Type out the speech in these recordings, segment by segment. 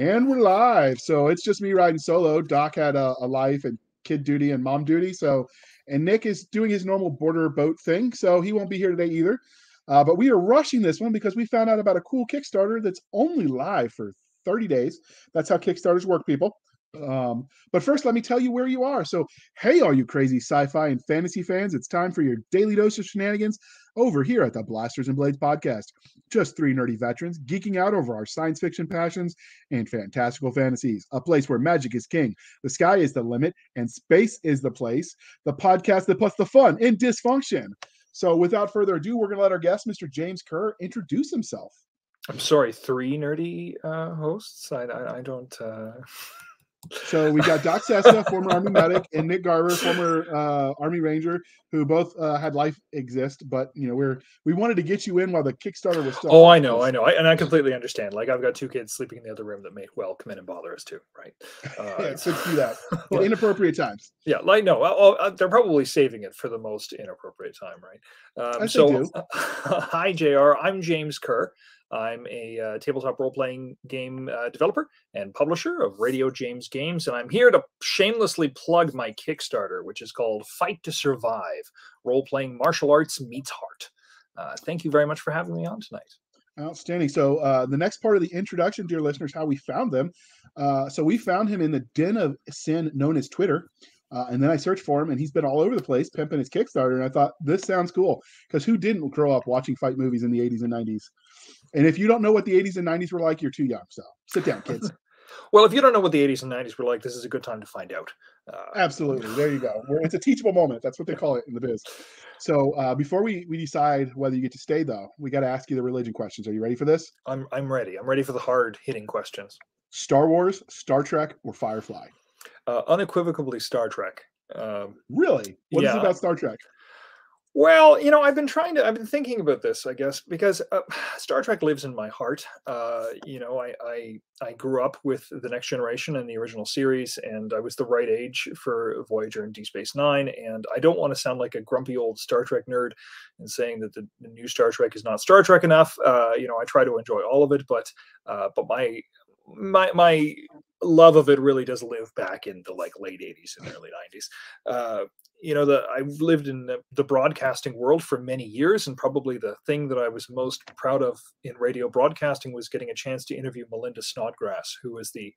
And we're live. So it's just me riding solo. Doc had a, a life and kid duty and mom duty. So, and Nick is doing his normal border boat thing. So he won't be here today either. Uh, but we are rushing this one because we found out about a cool Kickstarter that's only live for 30 days. That's how Kickstarters work, people. Um, but first, let me tell you where you are. So, hey, all you crazy sci fi and fantasy fans, it's time for your daily dose of shenanigans over here at the Blasters and Blades podcast. Just three nerdy veterans geeking out over our science fiction passions and fantastical fantasies. A place where magic is king, the sky is the limit, and space is the place. The podcast that puts the fun in dysfunction. So, without further ado, we're going to let our guest, Mr. James Kerr, introduce himself. I'm sorry, three nerdy uh, hosts. I, I, I don't. Uh... So we got Doc Cisca, former Army medic, and Nick Garber, former uh, Army Ranger, who both uh, had life exist. But you know, we're we wanted to get you in while the Kickstarter was still. Oh, I know, I know, I, and I completely understand. Like I've got two kids sleeping in the other room that may well come in and bother us too, right? Uh, so do that at inappropriate times. Yeah, like no, uh, they're probably saving it for the most inappropriate time, right? Um, so, hi, Jr. I'm James Kerr. I'm a uh, tabletop role playing game uh, developer and publisher of Radio James Games, and I'm here to shamelessly plug my Kickstarter, which is called Fight to Survive Role Playing Martial Arts Meets Heart. Uh, thank you very much for having me on tonight. Outstanding. So, uh, the next part of the introduction, dear listeners, how we found them. Uh, so, we found him in the den of sin known as Twitter. Uh, and then I searched for him, and he's been all over the place pimping his Kickstarter. And I thought this sounds cool because who didn't grow up watching fight movies in the 80s and 90s? And if you don't know what the 80s and 90s were like, you're too young. So sit down, kids. well, if you don't know what the 80s and 90s were like, this is a good time to find out. Uh, Absolutely. There you go. It's a teachable moment. That's what they call it in the biz. So uh, before we, we decide whether you get to stay, though, we got to ask you the religion questions. Are you ready for this? I'm, I'm ready. I'm ready for the hard hitting questions. Star Wars, Star Trek, or Firefly? Uh, unequivocally Star Trek. Um, really? What yeah. is it about Star Trek? Well, you know, I've been trying to, I've been thinking about this, I guess, because uh, Star Trek lives in my heart. Uh, you know, I, I, I grew up with the Next Generation and the original series, and I was the right age for Voyager and Deep Space Nine. And I don't want to sound like a grumpy old Star Trek nerd and saying that the, the new Star Trek is not Star Trek enough. Uh, you know, I try to enjoy all of it, but, uh, but my, my, my love of it really does live back in the like late 80s and early 90s uh, you know the i lived in the, the, broadcasting world for many years and probably the thing that i was most proud of in radio broadcasting was getting a chance to interview melinda snodgrass who was the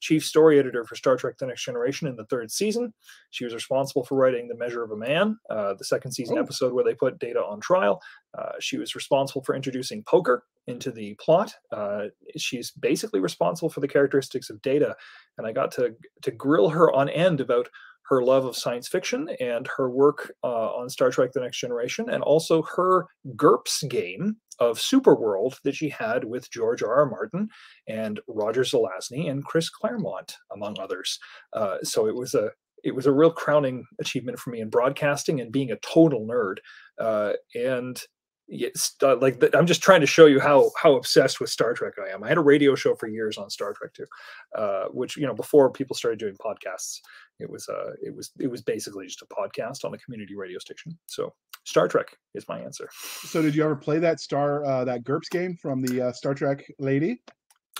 chief story editor for star trek the next generation in the third season. She was responsible for writing the measure of a man uh, the second season oh. episode where they put data on trial. Uh, she was responsible for introducing poker into the plot. Uh, she's basically responsible for the characteristics of data and i got to to grill her on end about her love of science fiction and her work uh, on Star Trek The Next Generation, and also her GURPS game of Superworld that she had with George R. R. Martin and Roger Zelazny and Chris Claremont, among others. Uh, so it was a it was a real crowning achievement for me in broadcasting and being a total nerd. Uh, and yes, uh, like the, I'm just trying to show you how how obsessed with Star Trek I am. I had a radio show for years on Star Trek too, uh, which you know before people started doing podcasts, it was uh it was it was basically just a podcast on a community radio station. So Star Trek is my answer. So did you ever play that Star uh, that GURPS game from the uh, Star Trek lady?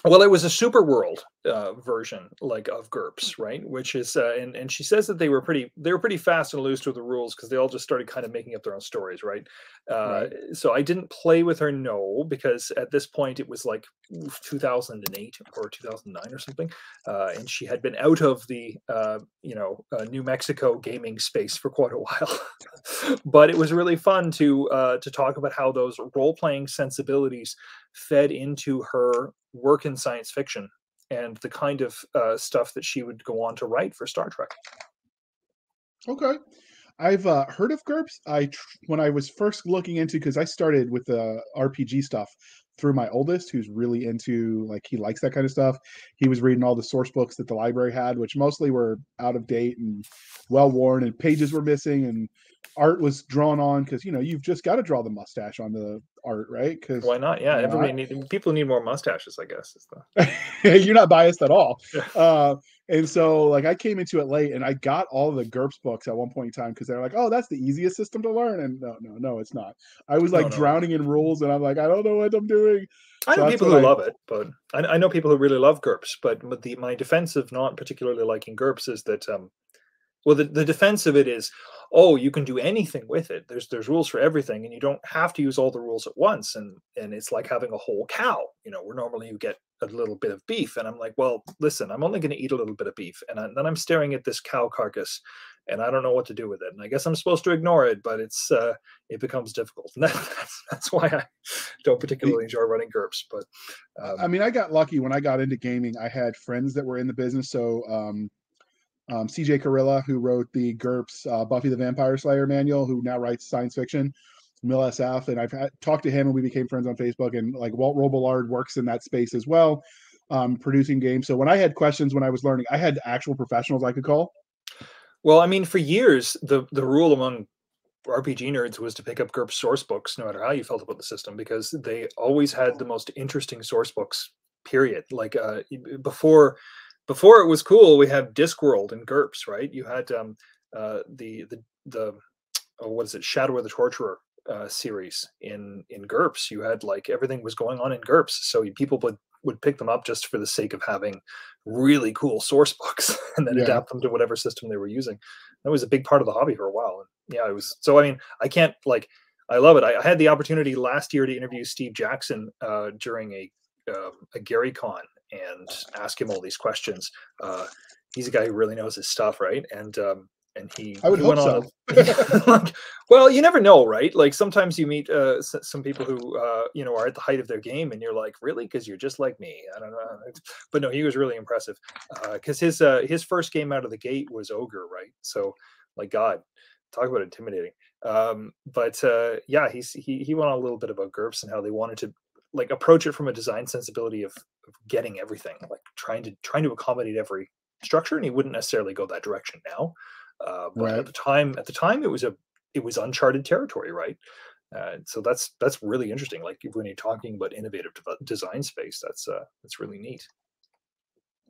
Well, it was a super world uh, version, like of GURPS right? Which is, uh, and and she says that they were pretty, they were pretty fast and loose with the rules because they all just started kind of making up their own stories, right? Uh, right? So I didn't play with her, no, because at this point it was like 2008 or 2009 or something, uh, and she had been out of the, uh, you know, uh, New Mexico gaming space for quite a while. but it was really fun to to talk about how those role playing sensibilities fed into her work in science fiction and the kind of uh, stuff that she would go on to write for Star Trek. Okay. I've uh, heard of GURPS. I when I was first looking into because I started with the RPG stuff through my oldest, who's really into like he likes that kind of stuff. He was reading all the source books that the library had, which mostly were out of date and well worn, and pages were missing, and art was drawn on because you know you've just got to draw the mustache on the art, right? Because why not? Yeah, everybody need people need more mustaches, I guess. The... You're not biased at all. uh, and so like I came into it late, and I got all the GURPS books at one point in time because they're like, oh, that's the easiest system to learn, and no, no, no, it's not. I was like no, no. drowning in rules, and I'm like, I don't know what I'm doing. I know people who I- love it, but I, I know people who really love GURPS. But but the my defense of not particularly liking GURPS is that um, well, the, the defense of it is, oh, you can do anything with it. There's there's rules for everything, and you don't have to use all the rules at once. And and it's like having a whole cow, you know, where normally you get a little bit of beef. And I'm like, well, listen, I'm only going to eat a little bit of beef, and I, then I'm staring at this cow carcass, and I don't know what to do with it. And I guess I'm supposed to ignore it, but it's uh, it becomes difficult. And that, that's that's why I don't particularly enjoy running GURPS. But um, I mean, I got lucky when I got into gaming. I had friends that were in the business. So, um, um, CJ Carella, who wrote the GURPS uh, Buffy the Vampire Slayer manual, who now writes science fiction, Mill SF, and I've had, talked to him and we became friends on Facebook. And like Walt Robillard works in that space as well, um, producing games. So when I had questions when I was learning, I had actual professionals I could call. Well, I mean, for years, the the rule among RPG nerds was to pick up GURPS source books, no matter how you felt about the system, because they always had the most interesting source books. Period. Like uh, before, before it was cool, we had Discworld and GURPS, right? You had um, uh, the the the oh, what is it, Shadow of the Torturer uh, series in in GURPS. You had like everything was going on in GURPS, so people would would pick them up just for the sake of having really cool source books and then Yeah. adapt them to whatever system they were using. That was a big part of the hobby for a while. And yeah, it was. So I mean, I can't like. I love it. I, I had the opportunity last year to interview Steve Jackson uh, during a um, a Gary Con and ask him all these questions. Uh, he's a guy who really knows his stuff, right? And um, and he I would he went on so. a- like, well, you never know, right? Like sometimes you meet uh, s- some people who uh, you know are at the height of their game, and you're like, really, because you're just like me. I don't know, but no, he was really impressive because his uh, his first game out of the gate was Ogre, right? So, like God, talk about intimidating. Um, but uh, yeah, he's he he went on a little bit about GURPS and how they wanted to like approach it from a design sensibility of, of getting everything, like trying to trying to accommodate every structure, and he wouldn't necessarily go that direction now. Uh, but Right. at the time, at the time, it was a it was uncharted territory, right? Uh, so that's that's really interesting. Like when you're talking about innovative dev- design space, that's uh, that's really neat.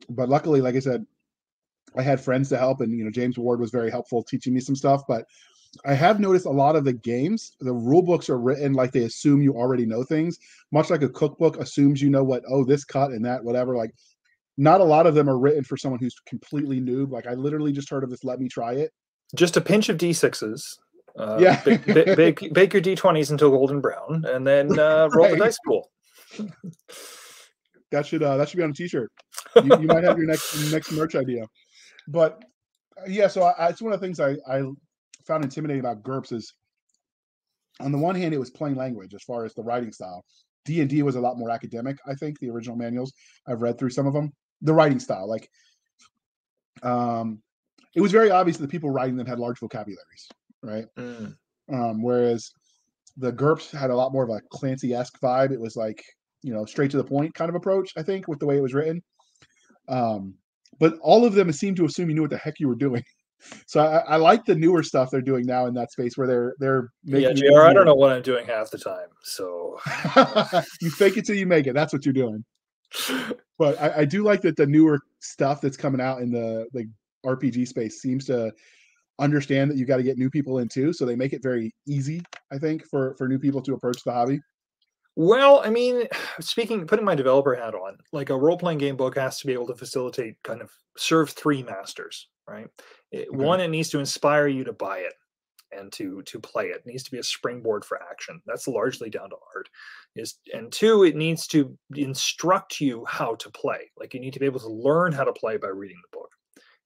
but luckily, like I said, I had friends to help, and you know, James Ward was very helpful teaching me some stuff. But I have noticed a lot of the games, the rule books are written like they assume you already know things, much like a cookbook assumes you know what, oh, this cut and that, whatever. Like, not a lot of them are written for someone who's completely noob. Like, I literally just heard of this. Let me try it. Just a pinch of d6s. Uh, Yeah. bake, bake, bake your d20s until golden brown, and then uh, roll the dice pool. That should uh, that should be on a T-shirt. You, you might have your next next merch idea. But uh, yeah, so I, I- it's one of the things I, I found intimidating about GURPS is, on the one hand, it was plain language as far as the writing style. D and D was a lot more academic. I think the original manuals I've read through some of them. The writing style, like, um, it was very obvious that the people writing them had large vocabularies, right? Mm. Um, whereas the GURPS had a lot more of a Clancy esque vibe. It was like, you know, straight to the point kind of approach, I think, with the way it was written. Um, but all of them seemed to assume you knew what the heck you were doing. So I, I like the newer stuff they're doing now in that space where they're they're making it Jr. I don't know what I'm doing half the time. So you fake it till you make it. That's what you're doing. But I, I do like that the newer stuff that's coming out in the like RPG space seems to understand that you've got to get new people in too. So they make it very easy, I think, for for new people to approach the hobby. Well, I mean, speaking, putting my developer hat on, like a role playing game book has to be able to facilitate kind of serve three masters, right? It- Okay. One, it needs to inspire you to buy it and to to play it. It needs to be a springboard for action. That's largely down to art. Is and two, it needs to instruct you how to play. Like you need to be able to learn how to play by reading the book.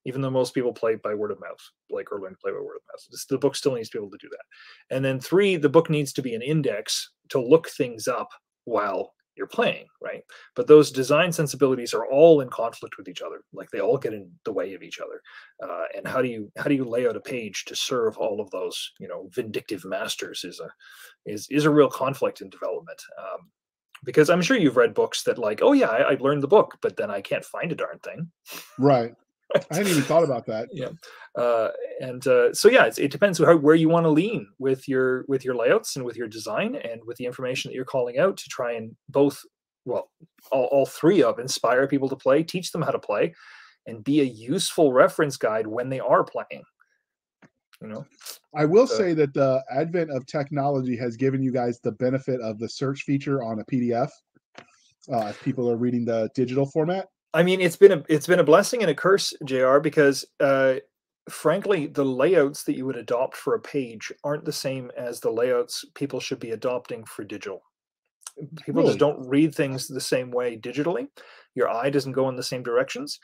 Even though most people play by word of mouth, like or learn to play by word of mouth, this- the book still needs to be able to do that. And then three, the book needs to be an index to look things up while you're playing, right? But those design sensibilities are all in conflict with each other. Like they all get in the way of each other. Uh, and how do you how do you lay out a page to serve all of those, you know, vindictive masters is a is is a real conflict in development. Um, because I'm sure you've read books that like, oh yeah, I, I learned the book, but then I can't find a darn thing. Right. I hadn't even thought about that. Yeah, uh, and uh, so yeah, it's, it depends how, where you want to lean with your with your layouts and with your design and with the information that you're calling out to try and both well all, all three of inspire people to play, teach them how to play, and be a useful reference guide when they are playing. You know, I will So- say that the advent of technology has given you guys the benefit of the search feature on a PDF. uh, if people are reading the digital format? I mean, it's been a it's been a blessing and a curse, Jr. Because uh, frankly, the layouts that you would adopt for a page aren't the same as the layouts people should be adopting for digital. People Really? just don't read things the same way digitally. Your eye doesn't go in the same directions.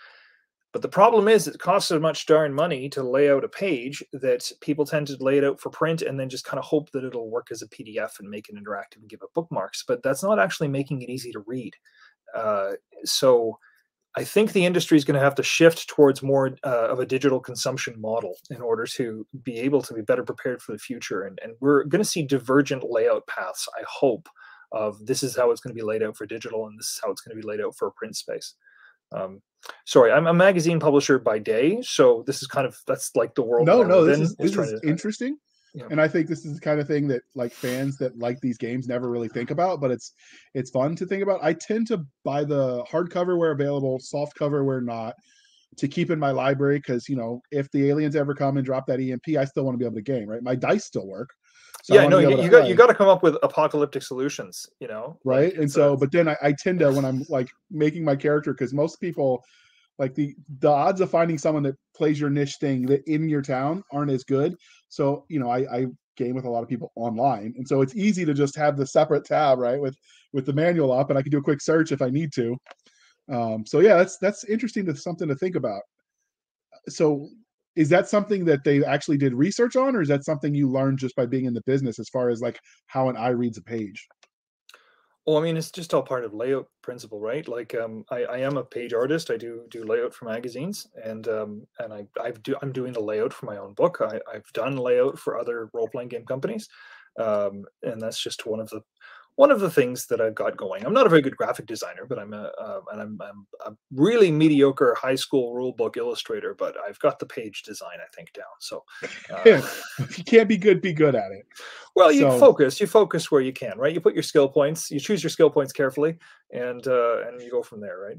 But the problem is, it costs so much darn money to lay out a page that people tend to lay it out for print and then just kind of hope that it'll work as a PDF and make it interactive and give it bookmarks. But that's not actually making it easy to read. Uh, so I think the industry is going to have to shift towards more uh, of a digital consumption model in order to be able to be better prepared for the future. And, and we're going to see divergent layout paths, I hope, of this is how it's going to be laid out for digital and this is how it's going to be laid out for a print space. Um, sorry, I'm a magazine publisher by day, so this is kind of that's like the world. No, no, this is this is interesting. Yeah. And I think this is the kind of thing that like fans that like these games never really think about, but it's it's fun to think about. I tend to buy the hardcover where available, soft cover where not, to keep in my library because you know if the aliens ever come and drop that EMP, I still want to be able to game, right? My dice still work. so yeah, no, you, you got you got to come up with apocalyptic solutions, you know, like right and so a- but then I, I tend to when i'm like making my character because most people like the the odds of finding someone that plays your niche thing that in your town aren't as good. So you know i i game with a lot of people online. And so it's easy to just have the separate tab right with with the manual up and i can do a quick search if i need to. Um so yeah that's that's interesting to something to think about. So is that something that they actually did research on or is that something you learned just by being in the business as far as like how an eye reads a page Well, I mean, it's just all part of layout principle, right? Like, um, I, I am a page artist. I do do layout for magazines, and um, and I I've do I'm doing the layout for my own book. I, I've done layout for other role playing game companies, um, and that's just one of the one of the things that I've got going. I'm not a very good graphic designer, but I'm a uh, and I'm, I'm a really mediocre high school rule book illustrator. But I've got the page design, I think, down. So, uh, if you can't be good be good at it well, you So- focus. You focus where you can, right? You put your skill points. You choose your skill points carefully, and uh, and you go from there, right?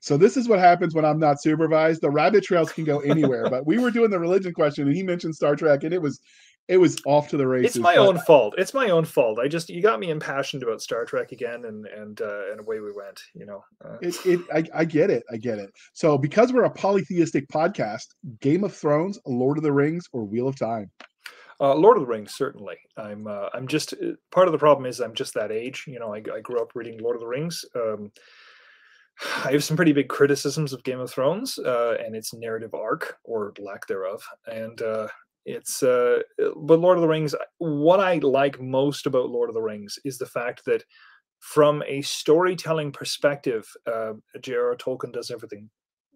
so this is what happens when i'm not supervised the rabbit trails can go anywhere but we were doing the religion question and he mentioned star trek and it was it was off to the races It's my own fault. It's my own fault. I just you got me impassioned about Star Trek again, and and uh, and away we went. You know. Uh, it, it I, I get it i get it so because we're a polytheistic podcast game of thrones lord of the rings or wheel of time Uh, Lord of the Rings, certainly. I'm uh, I'm just uh, part of the problem is I'm just that age. You know, I, I grew up reading Lord of the Rings. Um, I have some pretty big criticisms of Game of Thrones uh, and its narrative arc or lack thereof, and uh, it's uh, but Lord of the Rings. What I like most about Lord of the Rings is the fact that from a storytelling perspective, uh, J.R.R. Tolkien does everything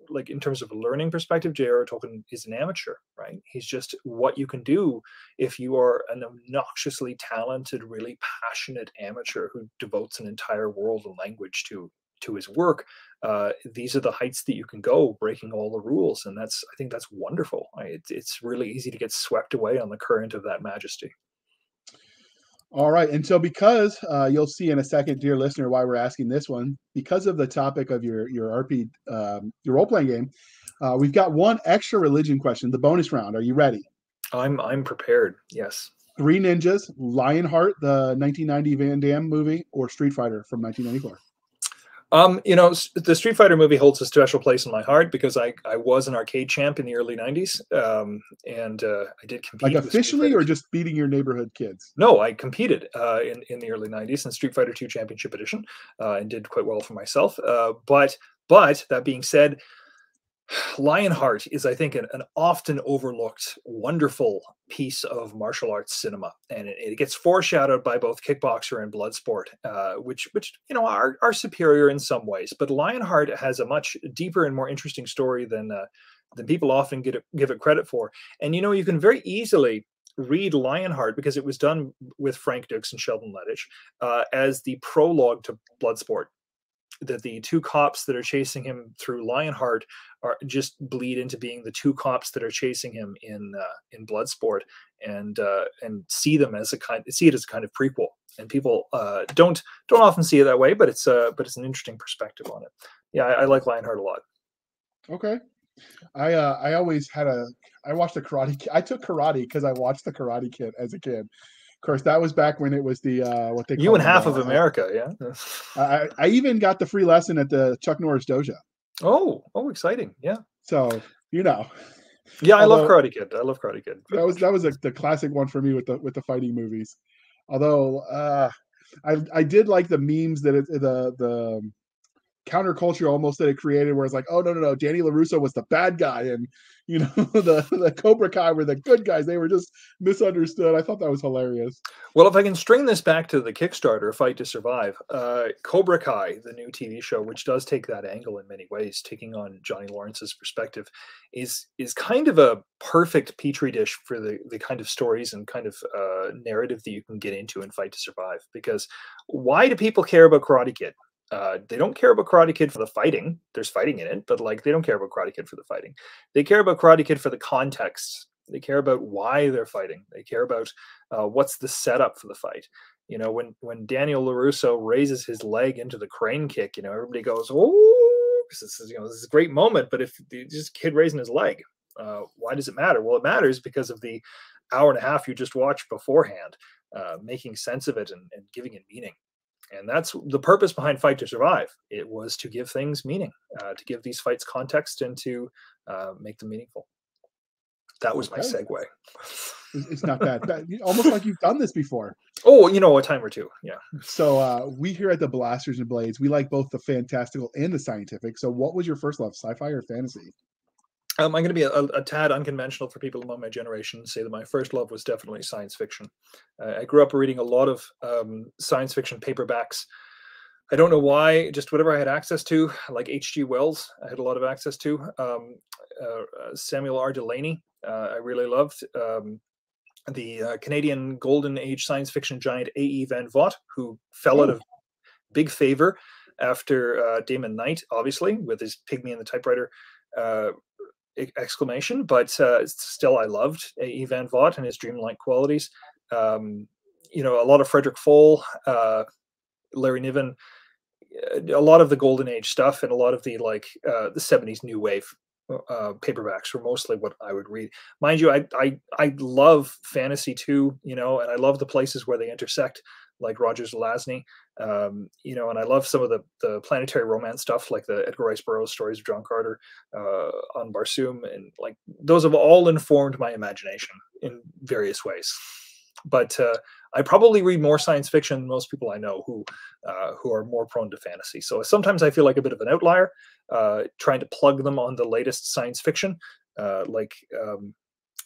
like in terms of a learning perspective, J.R.R. Tolkien is an amateur, right? He's just what you can do if you are an obnoxiously talented, really passionate amateur who devotes an entire world and language to to his work. Uh, these are the heights that you can go, breaking all the rules, and that's I think that's wonderful. I, it's it's really easy to get swept away on the current of that majesty. All right. And so, because uh, you'll see in a second, dear listener, why we're asking this one, because of the topic of your your RP, um, your role playing game, uh, we've got one extra religion question, the bonus round. Are you ready? I'm I'm prepared. Yes. Three Ninjas, Lionheart, the 1990 Van Damme movie, or Street Fighter from 1994? Um, you know, the Street Fighter movie holds a special place in my heart because I, I was an arcade champ in the early '90s, um, and uh, I did compete. Like officially, or just beating your neighborhood kids? No, I competed uh, in in the early '90s in Street Fighter II Championship Edition uh, and did quite well for myself. Uh, but but that being said, Lionheart is, I think, an, an often overlooked, wonderful piece of martial arts cinema, and it, it gets foreshadowed by both Kickboxer and Bloodsport, uh, which which you know are are superior in some ways. But Lionheart has a much deeper and more interesting story than uh, than people often get it, give it credit for. And you know, you can very easily read Lionheart because it was done with Frank Dux and Sheldon Lettich uh, as the prologue to Bloodsport. That the two cops that are chasing him through Lionheart are just bleed into being the two cops that are chasing him in uh, in Bloodsport, and uh, and see them as a kind see it as a kind of prequel. And people uh, don't don't often see it that way, but it's uh, but it's an interesting perspective on it. Yeah, I, I like Lionheart a lot. Okay. I uh, I always had a I watched the Karate. I took karate because I watched the Karate Kid as a kid. Of course, that was back when it was the uh, what they you and half of America, yeah. I, I even got the free lesson at the Chuck Norris Dojo. Oh, oh, exciting! Yeah. So you know. Yeah, I Although, love Karate Kid. I love Karate Kid. That was that was a, the classic one for me with the with the fighting movies. Although uh, I I did like the memes that it, the the counterculture almost that it created where it's like oh no no no danny larusso was the bad guy and you know the the cobra kai were the good guys. They were just misunderstood. I thought that was hilarious. Well if i can string this back to the kickstarter fight to survive uh, cobra kai the new tv show which does take that angle in many ways taking on johnny lawrence's perspective is is kind of a perfect petri dish for the the kind of stories and kind of uh, narrative that you can get into in fight to survive. Because why do people care about karate kid uh, they don't care about Karate Kid for the fighting. There's fighting in it, but like they don't care about Karate Kid for the fighting. They care about Karate Kid for the context. They care about why they're fighting. They care about uh, what's the setup for the fight. You know, when when Daniel Larusso raises his leg into the crane kick, you know, everybody goes, "Oh!" This is you know this is a great moment. But if just kid raising his leg, uh, why does it matter? Well, it matters because of the hour and a half you just watched beforehand, uh, making sense of it and, and giving it meaning and that's the purpose behind fight to survive. It was to give things meaning uh, to give these fights context and to uh, make them meaningful. That was my segue. It's not bad. Almost like you've done this before. Oh you know a time or two. Yeah. So uh, we here at the blasters and blades we like both the fantastical and the scientific. So what was your first love sci-fi or fantasy um, I'm going to be a, a, tad unconventional for people among my generation. Say that my first love was definitely science fiction. Uh, I grew up reading a lot of um, science fiction paperbacks. I don't know why, just whatever I had access to, like H.G. Wells, I had a lot of access to. Um, uh, uh, Samuel R. Delany, uh, I really loved. Um, the uh, Canadian Golden Age science fiction giant A.E. Van Vogt, who fell out of big favor after uh, Damon Knight, obviously, with his Pygmy and the Typewriter uh, exclamation, but uh, still I loved A. Van Vogt and his dreamlike qualities. Um, you know, a lot of Frederik Pohl, uh, Larry Niven, uh, a lot of the golden age stuff and a lot of the like uh, the 70s new wave uh, paperbacks were mostly what I would read. Mind you, I, I I love fantasy too, you know, and I love the places where they intersect like Roger Zelazny, um, you know, and I love some of the the planetary romance stuff, like the Edgar Rice Burroughs stories of John Carter uh, on Barsoom, and like those have all informed my imagination in various ways. But uh, I probably read more science fiction than most people I know who uh, who are more prone to fantasy. So sometimes I feel like a bit of an outlier, uh, trying to plug them on the latest science fiction, uh, like um,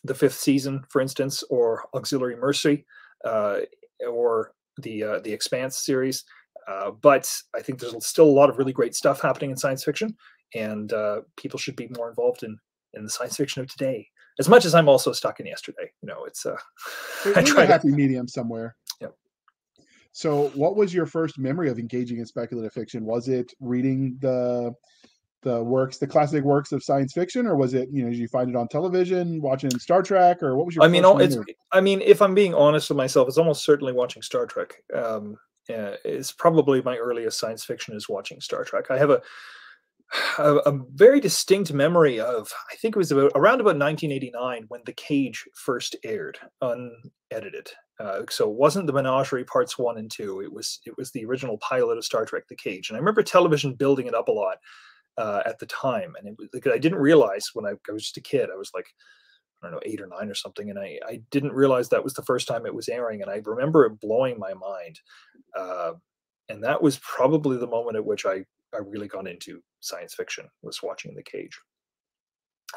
the fifth season, for instance, or Ancillary Mercy, uh, or the uh, the Expanse series. Uh, but I think there's still a lot of really great stuff happening in science fiction, and uh, people should be more involved in in the science fiction of today. As much as I'm also stuck in yesterday, you know, it's uh, I try a happy to, medium somewhere. Yeah. So, what was your first memory of engaging in speculative fiction? Was it reading the the works, the classic works of science fiction, or was it you know did you find it on television, watching Star Trek, or what was your? I mean, it's. I mean, if I'm being honest with myself, it's almost certainly watching Star Trek. Um, yeah, it's probably my earliest science fiction is watching Star Trek. I have a, a, a very distinct memory of I think it was about around about 1989 when The Cage first aired unedited. Uh, so it wasn't the Menagerie parts one and two. It was it was the original pilot of Star Trek: The Cage, and I remember television building it up a lot uh, at the time, and it was like I didn't realize when I, I, was just a kid. I was like, I don't know, eight or nine or something, and I I didn't realize that was the first time it was airing, and I remember it blowing my mind. Uh, and that was probably the moment at which I I really got into science fiction was watching The Cage.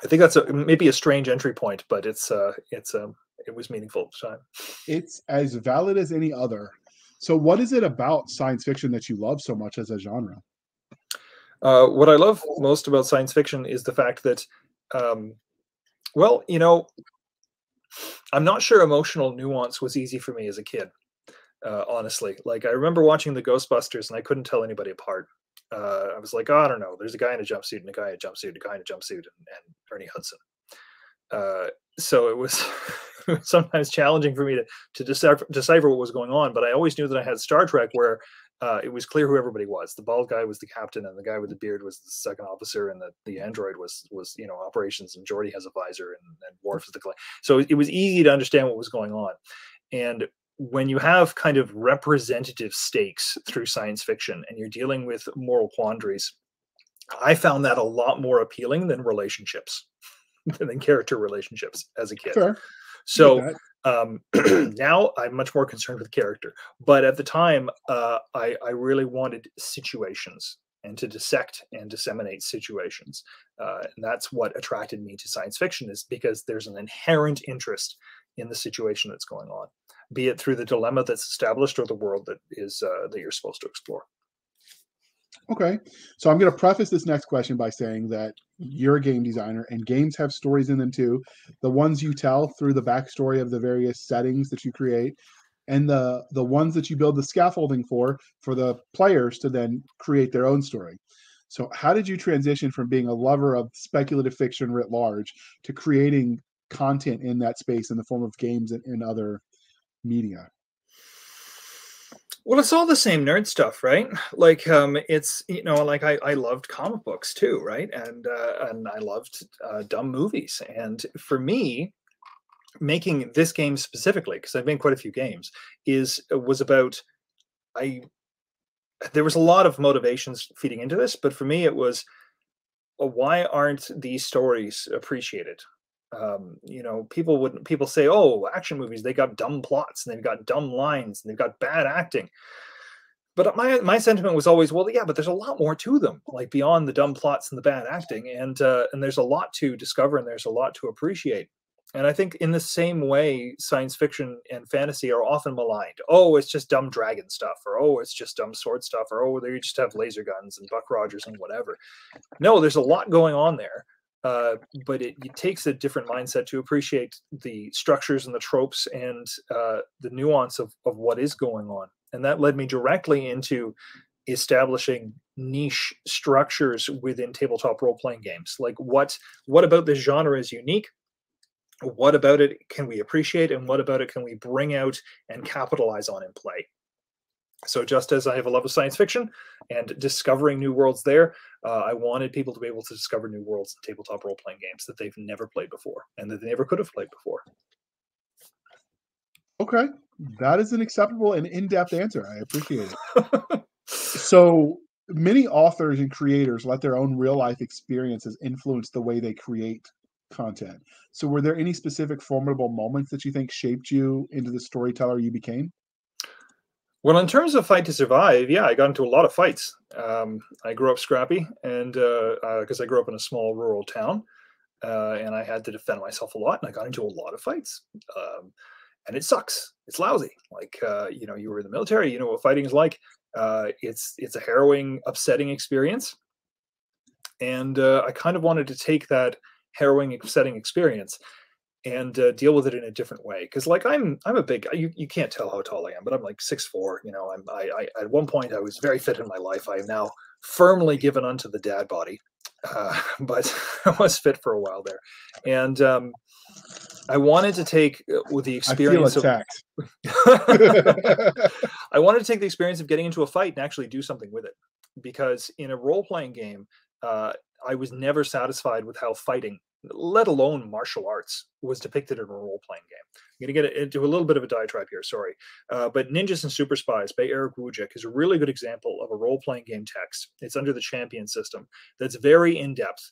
I think that's a maybe a strange entry point, but it's uh it's um it was meaningful at the time. It's as valid as any other. So what is it about science fiction that you love so much as a genre? Uh, what I love most about science fiction is the fact that, um, well, you know, I'm not sure emotional nuance was easy for me as a kid. Uh, honestly, like I remember watching the Ghostbusters and I couldn't tell anybody apart. Uh, I was like, oh, I don't know. There's a guy in a jumpsuit and a guy in a jumpsuit, and a guy in a jumpsuit, and, and Ernie Hudson. Uh, so it was sometimes challenging for me to to decipher, decipher what was going on. But I always knew that I had Star Trek, where uh, it was clear who everybody was. The bald guy was the captain, and the guy with the beard was the second officer, and the, the android was was you know operations, and Geordi has a visor, and, and Worf is the. So it was easy to understand what was going on, and when you have kind of representative stakes through science fiction and you're dealing with moral quandaries, I found that a lot more appealing than relationships, than character relationships as a kid. Sure. So um, now I'm much more concerned with character. But at the time, uh, I, I really wanted situations and to dissect and disseminate situations. Uh, and that's what attracted me to science fiction is because there's an inherent interest in the situation that's going on, be it through the dilemma that's established or the world that is uh, that you're supposed to explore. Okay. So I'm going to preface this next question by saying that you're a game designer and games have stories in them too. The ones you tell through the backstory of the various settings that you create and the the ones that you build the scaffolding for for the players to then create their own story. So how did you transition from being a lover of speculative fiction writ large to creating content in that space in the form of games and, and other media? Well, it's all the same nerd stuff, right? Like, um, it's you know, like I, I loved comic books too, right? And uh, and I loved uh, dumb movies. And for me, making this game specifically, because I've made quite a few games, is uh, was about I. There was a lot of motivations feeding into this, but for me, it was well, why aren't these stories appreciated? Um, you know, people would people say, "Oh, action movies they got dumb plots and they've got dumb lines and they've got bad acting." But my my sentiment was always, well, yeah, but there's a lot more to them, like beyond the dumb plots and the bad acting, and uh, and there's a lot to discover and there's a lot to appreciate. And I think in the same way, science fiction and fantasy are often maligned. Oh, it's just dumb dragon stuff, or oh, it's just dumb sword stuff, or oh, they just have laser guns and Buck Rogers and whatever. No, there's a lot going on there uh, but it, it, takes a different mindset to appreciate the structures and the tropes and uh, the nuance of, of what is going on. And that led me directly into establishing niche structures within tabletop role-playing games. Like what what about this genre is unique? What about it can we appreciate and what about it can we bring out and capitalize on in play? So just as I have a love of science fiction and discovering new worlds there, uh, I wanted people to be able to discover new worlds in tabletop role playing games that they've never played before and that they never could have played before. Okay, that is an acceptable and in-depth answer. I appreciate it. so many authors and creators let their own real-life experiences influence the way they create content. So were there any specific formidable moments that you think shaped you into the storyteller you became? Well, in terms of fight to survive, yeah, I got into a lot of fights. Um, I grew up scrappy, and because uh, uh, I grew up in a small rural town, uh, and I had to defend myself a lot, and I got into a lot of fights. Um, and it sucks. It's lousy. Like uh, you know, you were in the military. You know what fighting is like. Uh, it's it's a harrowing, upsetting experience. And uh, I kind of wanted to take that harrowing, upsetting experience and uh, deal with it in a different way. Because like I'm I'm a big you, you can't tell how tall I am, but I'm like six four. You know, I'm I, I at one point I was very fit in my life. I am now firmly given unto the dad body, uh, but I was fit for a while there, and um, I wanted to take uh, with the experience I of I wanted to take the experience of getting into a fight and actually do something with it, because in a role playing game. Uh, I was never satisfied with how fighting let alone martial arts, was depicted in a role playing game. I'm going to get into a little bit of a diatribe here, sorry. Uh, but Ninjas and Super Spies by Erick Wujcik is a really good example of a role playing game text. It's under the champion system that's very in depth,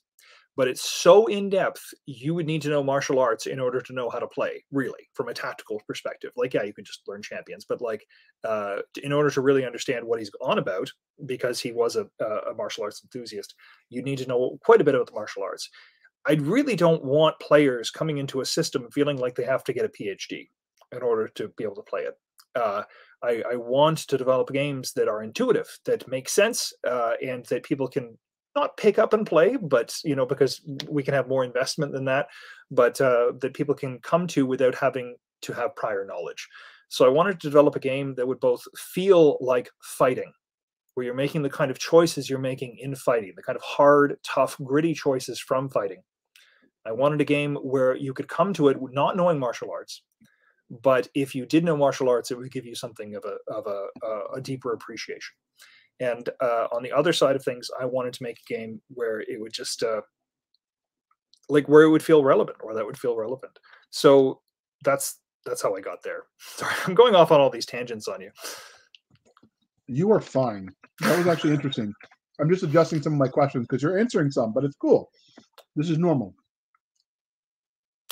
but it's so in depth, you would need to know martial arts in order to know how to play, really, from a tactical perspective. Like, yeah, you can just learn champions, but like, uh, in order to really understand what he's on about, because he was a, a martial arts enthusiast, you need to know quite a bit about the martial arts. I really don't want players coming into a system feeling like they have to get a PhD in order to be able to play it. Uh, I, I, want to develop games that are intuitive, that make sense, uh, and that people can not pick up and play, but you know, because we can have more investment than that, but uh, that people can come to without having to have prior knowledge. So I wanted to develop a game that would both feel like fighting, where you're making the kind of choices you're making in fighting, the kind of hard, tough, gritty choices from fighting, I wanted a game where you could come to it not knowing martial arts, but if you did know martial arts, it would give you something of a of a, a deeper appreciation. And uh, on the other side of things, I wanted to make a game where it would just uh, like where it would feel relevant, or that would feel relevant. So that's that's how I got there. Sorry, I'm going off on all these tangents on you. You are fine. That was actually interesting. I'm just adjusting some of my questions because you're answering some, but it's cool. This is normal.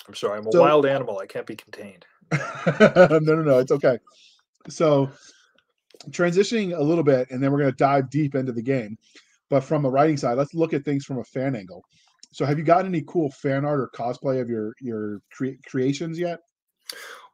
I'm sorry, I'm a So- wild animal. I can't be contained. no, no, no. It's okay. So, transitioning a little bit, and then we're going to dive deep into the game. But from a writing side, let's look at things from a fan angle. So, have you got any cool fan art or cosplay of your your cre- creations yet?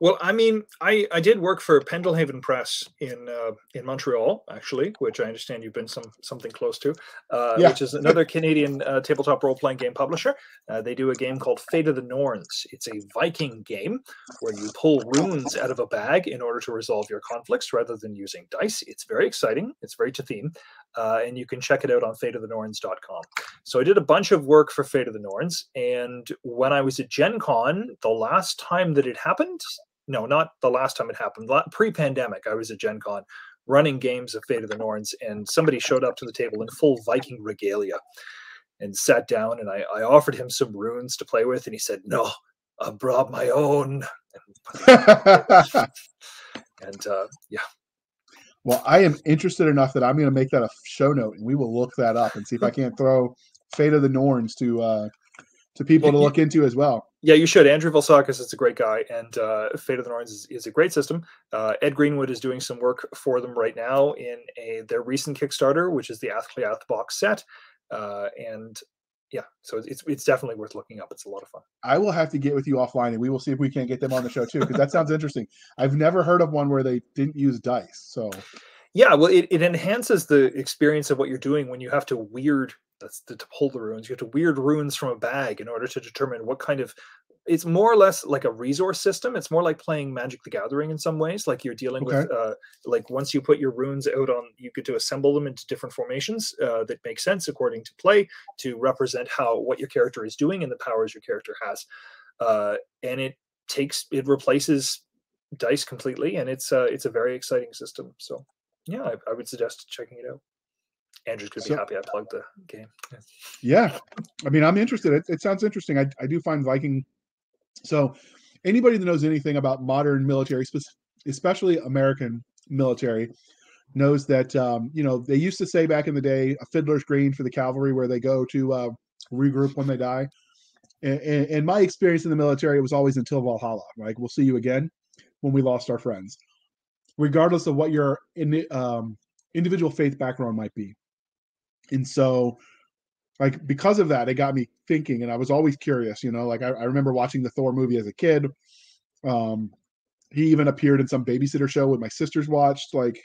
Well, I mean, I, I did work for Pendelhaven Press in uh, in Montreal, actually, which I understand you've been some something close to, uh, Yeah. which is another Canadian uh, tabletop role playing game publisher. Uh, they do a game called Fate of the Norns. It's a Viking game where you pull runes out of a bag in order to resolve your conflicts rather than using dice. It's very exciting. It's very to theme, uh, and you can check it out on fateofthenorns.com. So I did a bunch of work for Fate of the Norns, and when I was at Gen Con, the last time that it happened, no, not the last time it happened, pre-pandemic, I was at Gen Con running games of Fate of the Norns, and somebody showed up to the table in full Viking regalia and sat down, and I, I offered him some runes to play with, and he said, "No, I brought my own." And uh, yeah, well, I am interested enough that I'm going to make that a show note, and we will look that up and see if I can't throw Fate of the Norns to uh, to people to look into as well. Yeah, you should. Andrew Valkauskas is a great guy, and uh, Fate of the Norns is, is a great system. Uh, Ed Greenwood is doing some work for them right now in a their recent Kickstarter, which is the Athleath box set. Uh, and yeah, so it's it's definitely worth looking up. It's a lot of fun. I will have to get with you offline, and we will see if we can't get them on the show too, because that sounds interesting. I've never heard of one where they didn't use dice. So Yeah, well, it, it enhances the experience of what you're doing when you have to weird that's the, to pull the runes. You have to weird runes from a bag in order to determine what kind of. It's more or less like a resource system. It's more like playing Magic the Gathering in some ways. Like you're dealing with, uh, like once you put your runes out on, you get to assemble them into different formations uh, that make sense according to play to represent how what your character is doing and the powers your character has. Uh, and it takes it replaces dice completely, and it's uh, it's a very exciting system. So yeah, I, I would suggest checking it out. Andrew's gonna So- be happy I plugged the game. Yeah. yeah, I mean, I'm interested. It, it sounds interesting. I, I do find Viking. So anybody that knows anything about modern military, especially American military, knows that um, you know they used to say back in the day a fiddler's green for the cavalry, where they go to uh, regroup when they die. And, and, and my experience in the military it was always until Valhalla. Like we'll see you again when we lost our friends, regardless of what your in, um, individual faith background might be. And so, like because of that, it got me thinking, and I was always curious. You know, like I, I remember watching the Thor movie as a kid. Um, he even appeared in some babysitter show with my sisters watched. Like,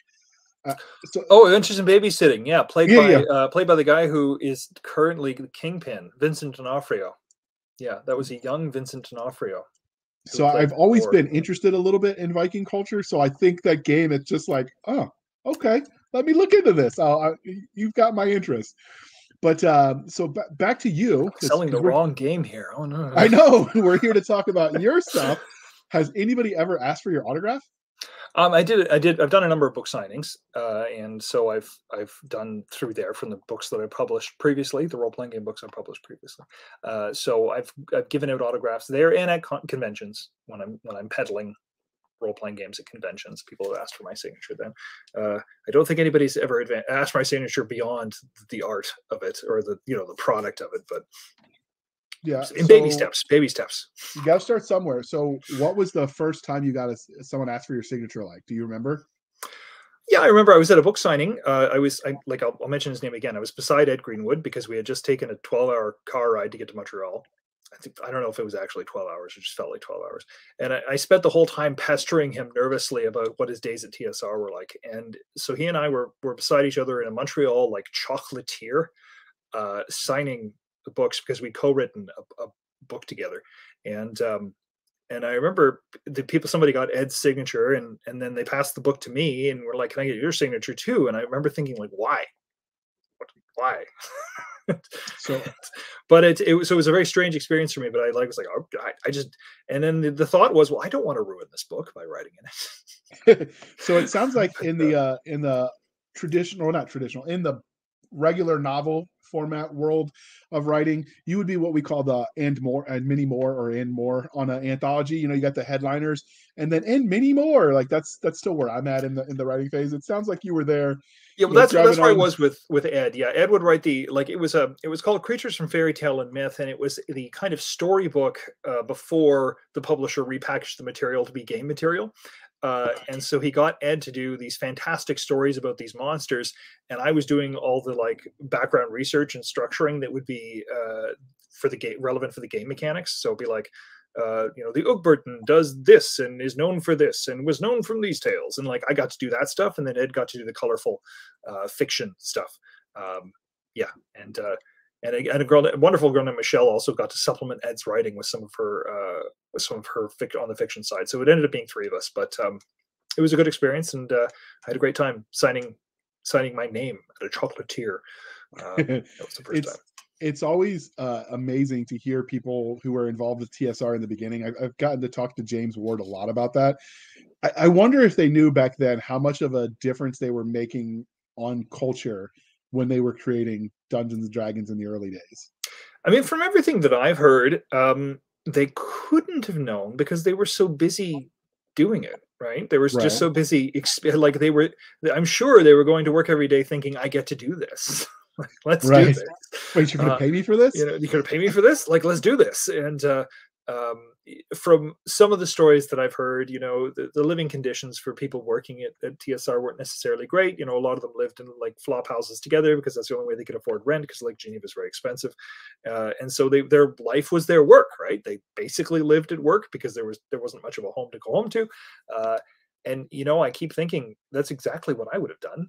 uh, so Oh, Adventures in Babysitting. Yeah, played Yeah, by yeah. Uh, played by the guy who is currently the kingpin, Vincent D'Onofrio. Yeah, that was a young Vincent D'Onofrio. so I've always been interested a little bit in Viking culture. So I think that game, it's just like, oh, okay, let me look into this. I'll, I, you've got my interest. But um, so ba- back to you. selling the wrong game here. Oh no! I know we're here to talk about your stuff. Has anybody ever asked for your autograph? Um, I did. I did. I've done a number of book signings, uh, and so I've I've done through there from the books that I published previously, the role playing game books I published previously. Uh, so I've I've given out autographs there and at con- conventions when I'm when I'm peddling role playing games at conventions. People have asked for my signature. Then uh, I don't think anybody's ever advan- asked for my signature beyond the art of it or the you know the product of it, but Yeah, in baby steps, baby steps. You got to start somewhere. So, what was the first time you got a, someone asked for your signature? Like, do you remember? Yeah, I remember I was at a book signing. Uh, I was I, like, I'll, I'll mention his name again. I was beside Ed Greenwood because we had just taken a 12 hour car ride to get to Montreal. I think I don't know if it was actually 12 hours. It just felt like 12 hours. And I, I spent the whole time pestering him nervously about what his days at TSR were like. And so he and I were were beside each other in a Montreal like chocolatier, uh, signing the books because we co-written a, a book together. And um, and I remember the people somebody got Ed's signature and and then they passed the book to me and were like, "Can I get your signature too?" And I remember thinking like, "Why? What, why?" So, but it, it was so it was a very strange experience for me. But I like was like, oh, I, I just and then the, the thought was, well, I don't want to ruin this book by writing in it. so it sounds like in the uh, in the traditional or not traditional in the regular novel format world of writing, you would be what we call the and more and many more or and more on an anthology. You know, you got the headliners and then and many more. Like that's that's still where I'm at in the in the writing phase. It sounds like you were there. Yeah, well, that's that's where on... I was with with Ed. Yeah, Ed would write the like it was a it was called Creatures from Fairy Tale and Myth, and it was the kind of storybook uh, before the publisher repackaged the material to be game material. Uh, and so he got Ed to do these fantastic stories about these monsters, and I was doing all the like background research and structuring that would be uh, for the game relevant for the game mechanics. So it'd be like, uh, you know, the Ugberton does this and is known for this and was known from these tales, and like I got to do that stuff, and then Ed got to do the colorful uh, fiction stuff. Um, yeah, and uh, and a, and a girl, a wonderful girl named Michelle, also got to supplement Ed's writing with some of her uh, with some of her fic- on the fiction side. So it ended up being three of us, but um, it was a good experience, and uh, I had a great time signing signing my name at a chocolatier. Uh, that was the first time. It's always uh, amazing to hear people who were involved with TSR in the beginning. I've, I've gotten to talk to James Ward a lot about that. I, I wonder if they knew back then how much of a difference they were making on culture when they were creating Dungeons and Dragons in the early days. I mean, from everything that I've heard, um, they couldn't have known because they were so busy doing it. Right? They were right. just so busy. Like they were. I'm sure they were going to work every day thinking, "I get to do this." let's right. do this. Wait, you're going to uh, pay me for this? You know, you're going to pay me for this? Like, let's do this. And uh, um, from some of the stories that I've heard, you know, the, the living conditions for people working at, at, TSR weren't necessarily great. You know, a lot of them lived in like flop houses together because that's the only way they could afford rent because Lake Geneva is very expensive, uh, and so they their life was their work. Right? They basically lived at work because there was there wasn't much of a home to go home to, uh, and you know, I keep thinking that's exactly what I would have done.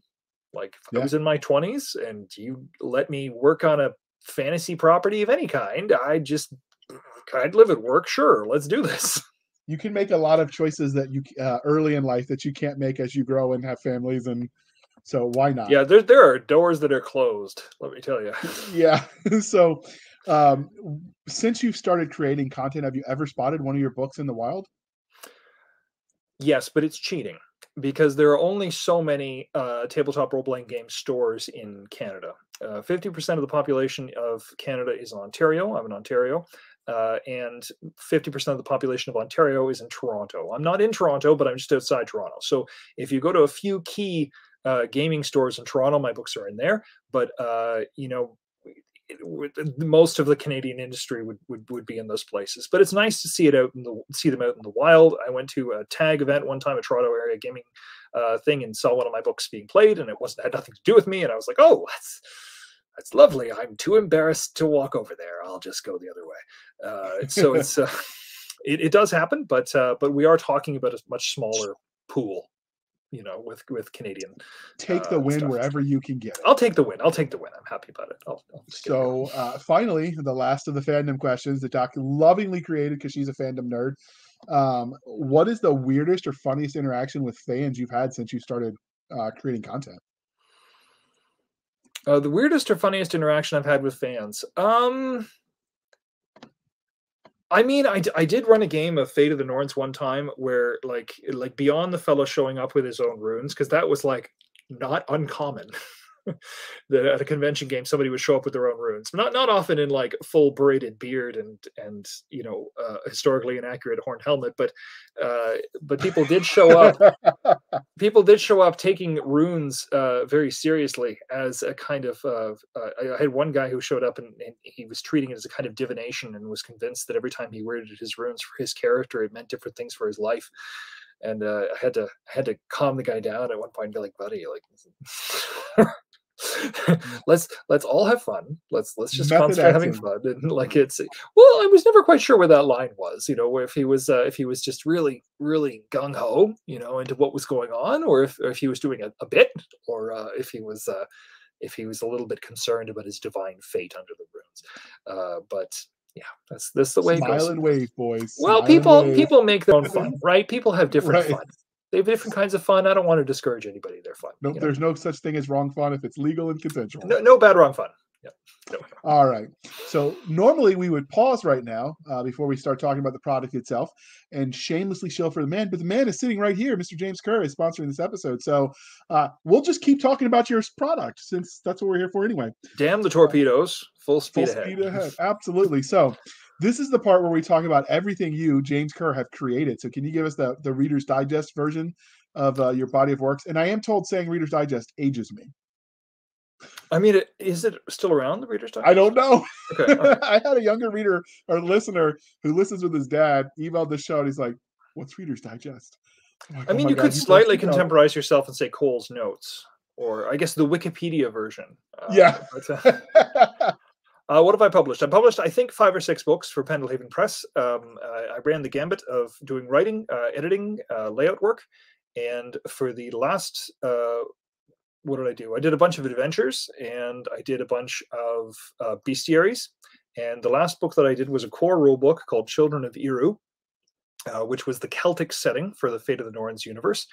Like yeah. I was in my twenties and you let me work on a fantasy property of any kind, I just I'd live at work. Sure, let's do this. You can make a lot of choices that you uh, early in life that you can't make as you grow and have families, and so why not? Yeah, there there are doors that are closed. Let me tell you. yeah. So, um, since you've started creating content, have you ever spotted one of your books in the wild? Yes, but it's cheating because there are only so many uh, tabletop role playing game stores in Canada. Uh, 50% of the population of Canada is in Ontario. I'm in Ontario. Uh, and 50% of the population of Ontario is in Toronto. I'm not in Toronto, but I'm just outside Toronto. So if you go to a few key uh, gaming stores in Toronto, my books are in there. But uh, you know, most of the Canadian industry would, would would be in those places. But it's nice to see it out in the see them out in the wild. I went to a tag event one time, a Toronto area gaming uh, thing, and saw one of my books being played, and it wasn't had nothing to do with me. And I was like, oh, that's that's lovely. I'm too embarrassed to walk over there. I'll just go the other way. Uh, so it's uh, it, it, does happen, but uh, but we are talking about a much smaller pool, you know, with with Canadian. Take the uh, win stuff. wherever you can get it. I'll take the win. I'll take the win. I'm happy about it. I'll, I'll so uh, finally, the last of the fandom questions that Doc lovingly created because she's a fandom nerd. Um, what is the weirdest or funniest interaction with fans you've had since you started uh, creating content? Uh, the weirdest or funniest interaction I've had with fans. Um, I mean, I, I did run a game of Fate of the Norns one time where like like beyond the fellow showing up with his own runes because that was like not uncommon. that at a convention game somebody would show up with their own runes. Not not often in like full braided beard and and you know uh, historically inaccurate horn helmet but uh, but people did show up people did show up taking runes uh, very seriously as a kind of uh, I had one guy who showed up and, and, he was treating it as a kind of divination and was convinced that every time he worded his runes for his character it meant different things for his life. And uh, I had to I had to calm the guy down at one point and be like, buddy, like let's let's all have fun. Let's let's just Method concentrate having fun. And like it's well, I was never quite sure where that line was, you know, if he was uh, if he was just really really gung ho, you know, into what was going on, or if or if he was doing a, a bit, or uh, if he was uh, if he was a little bit concerned about his divine fate under the runes. Uh, but yeah, that's that's the way. Smile and wave, boys. Well, Smile people people make their own fun, right? People have different right. fun they have different kinds of fun. I don't want to discourage anybody They're fun. No, there's know? no such thing as wrong fun if it's legal and consensual. No, no bad wrong fun. Yeah. All right. So normally we would pause right now uh, before we start talking about the product itself and shamelessly shill for the man, but the man is sitting right here. Mr. James Kerr is sponsoring this episode, so uh, we'll just keep talking about your product since that's what we're here for anyway. Damn the torpedoes! Full speed Full ahead. speed ahead. Absolutely. So this is the part where we talk about everything you, James Kerr, have created. So can you give us the the Reader's Digest version of uh, your body of works? And I am told saying Reader's Digest ages me. I mean, is it still around the Reader's Digest? I don't know. Okay. right. I had a younger reader or listener who listens with his dad emailed the show and he's like, "What's Reader's Digest?" Like, I "Oh mean, my you God, could slightly you know, contemporize yourself and say Coles Notes, or I guess the Wikipedia version. Uh, Yeah. but, uh, Uh, what have I published? I published, I think, five or six books for Pendelhaven Press. Um, I, I ran the gambit of doing writing, uh, editing, uh, layout work, and for the last, uh, what did I do? I did a bunch of adventures, and I did a bunch of uh, bestiaries. And the last book that I did was a core rule book called Children of Eriu, uh, which was the Celtic setting for the Fate of the Norns universe.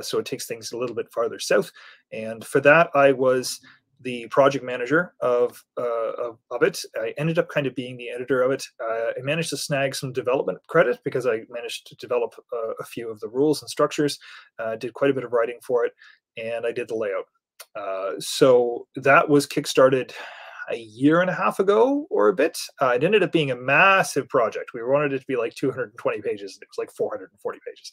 So it takes things a little bit farther south. And for that, I was the project manager of, uh, of of it. I ended up kind of being the editor of it. Uh, I managed to snag some development credit because I managed to develop uh, a few of the rules and structures. Uh, did quite a bit of writing for it, and I did the layout. Uh, so that was kickstarted a year and a half ago or a bit. Uh, it ended up being a massive project. We wanted it to be like 220 pages. and It was like 440 pages.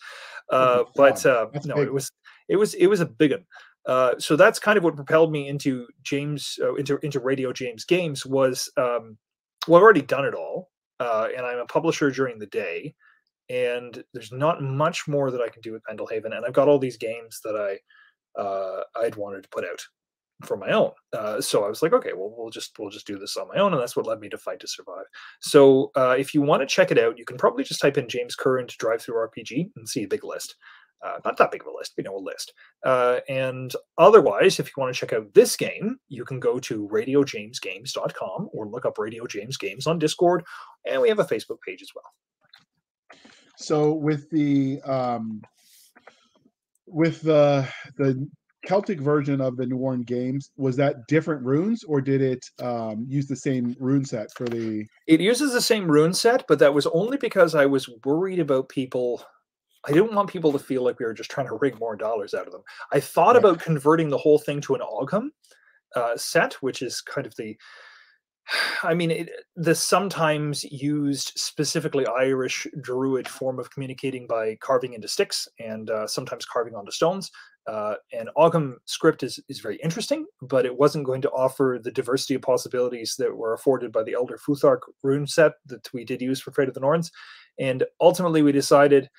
Uh, but uh, no, it was it was it was a big one. Uh, so that's kind of what propelled me into James uh, into into Radio James Games was um, well I've already done it all, uh, and I'm a publisher during the day, and there's not much more that I can do with Pendelhaven, and I've got all these games that I uh, I'd wanted to put out for my own. Uh, so I was like, okay, well we'll just we'll just do this on my own, and that's what led me to Fight to Survive. So if you want to check it out, you can probably just type in James Kerr into DriveThruRPG and see a big list. Uh, not that big of a list, but you know, a list. Uh, and otherwise, if you want to check out this game, you can go to radiojamesgames.com or look up Radio James Games on Discord, and we have a Facebook page as well. So with the um, with the the Celtic version of the Norns games, was that different runes, or did it um, use the same rune set for the? It uses the same rune set, but that was only because I was worried about people. I didn't want people to feel like we were just trying to rig more dollars out of them. I thought Right. about converting the whole thing to an Ogham uh, set, which is kind of the I mean, it, the sometimes used specifically Irish druid form of communicating by carving into sticks and uh, sometimes carving onto stones. Uh, and Ogham script is, is very interesting, but it wasn't going to offer the diversity of possibilities that were afforded by the Elder Futhark rune set that we did use for Fate of the Norns. And ultimately, we decided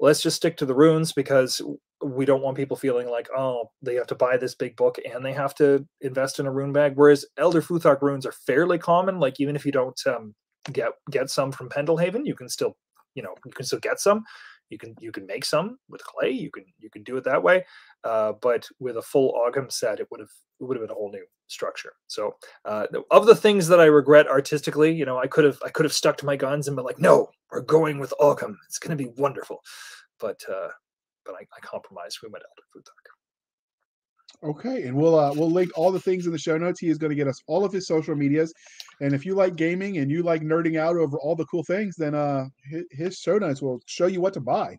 let's just stick to the runes because we don't want people feeling like oh they have to buy this big book and they have to invest in a rune bag. Whereas elder futhark runes are fairly common like even if you don't um, get get some from Pendelhaven you can still you know you can still get some. You can you can make some with clay you can you can do it that way uh, but with a full Ogham set it would have it would have been a whole new structure so uh, of the things that i regret artistically you know i could have i could have stuck to my guns and been like no we're going with Ogham it's going to be wonderful but uh but I, I compromised. We went Elder Futhark. Okay, and we'll uh, we'll link all the things in the show notes. He is going to get us all of his social medias, and if you like gaming and you like nerding out over all the cool things, then uh, his show notes will show you what to buy.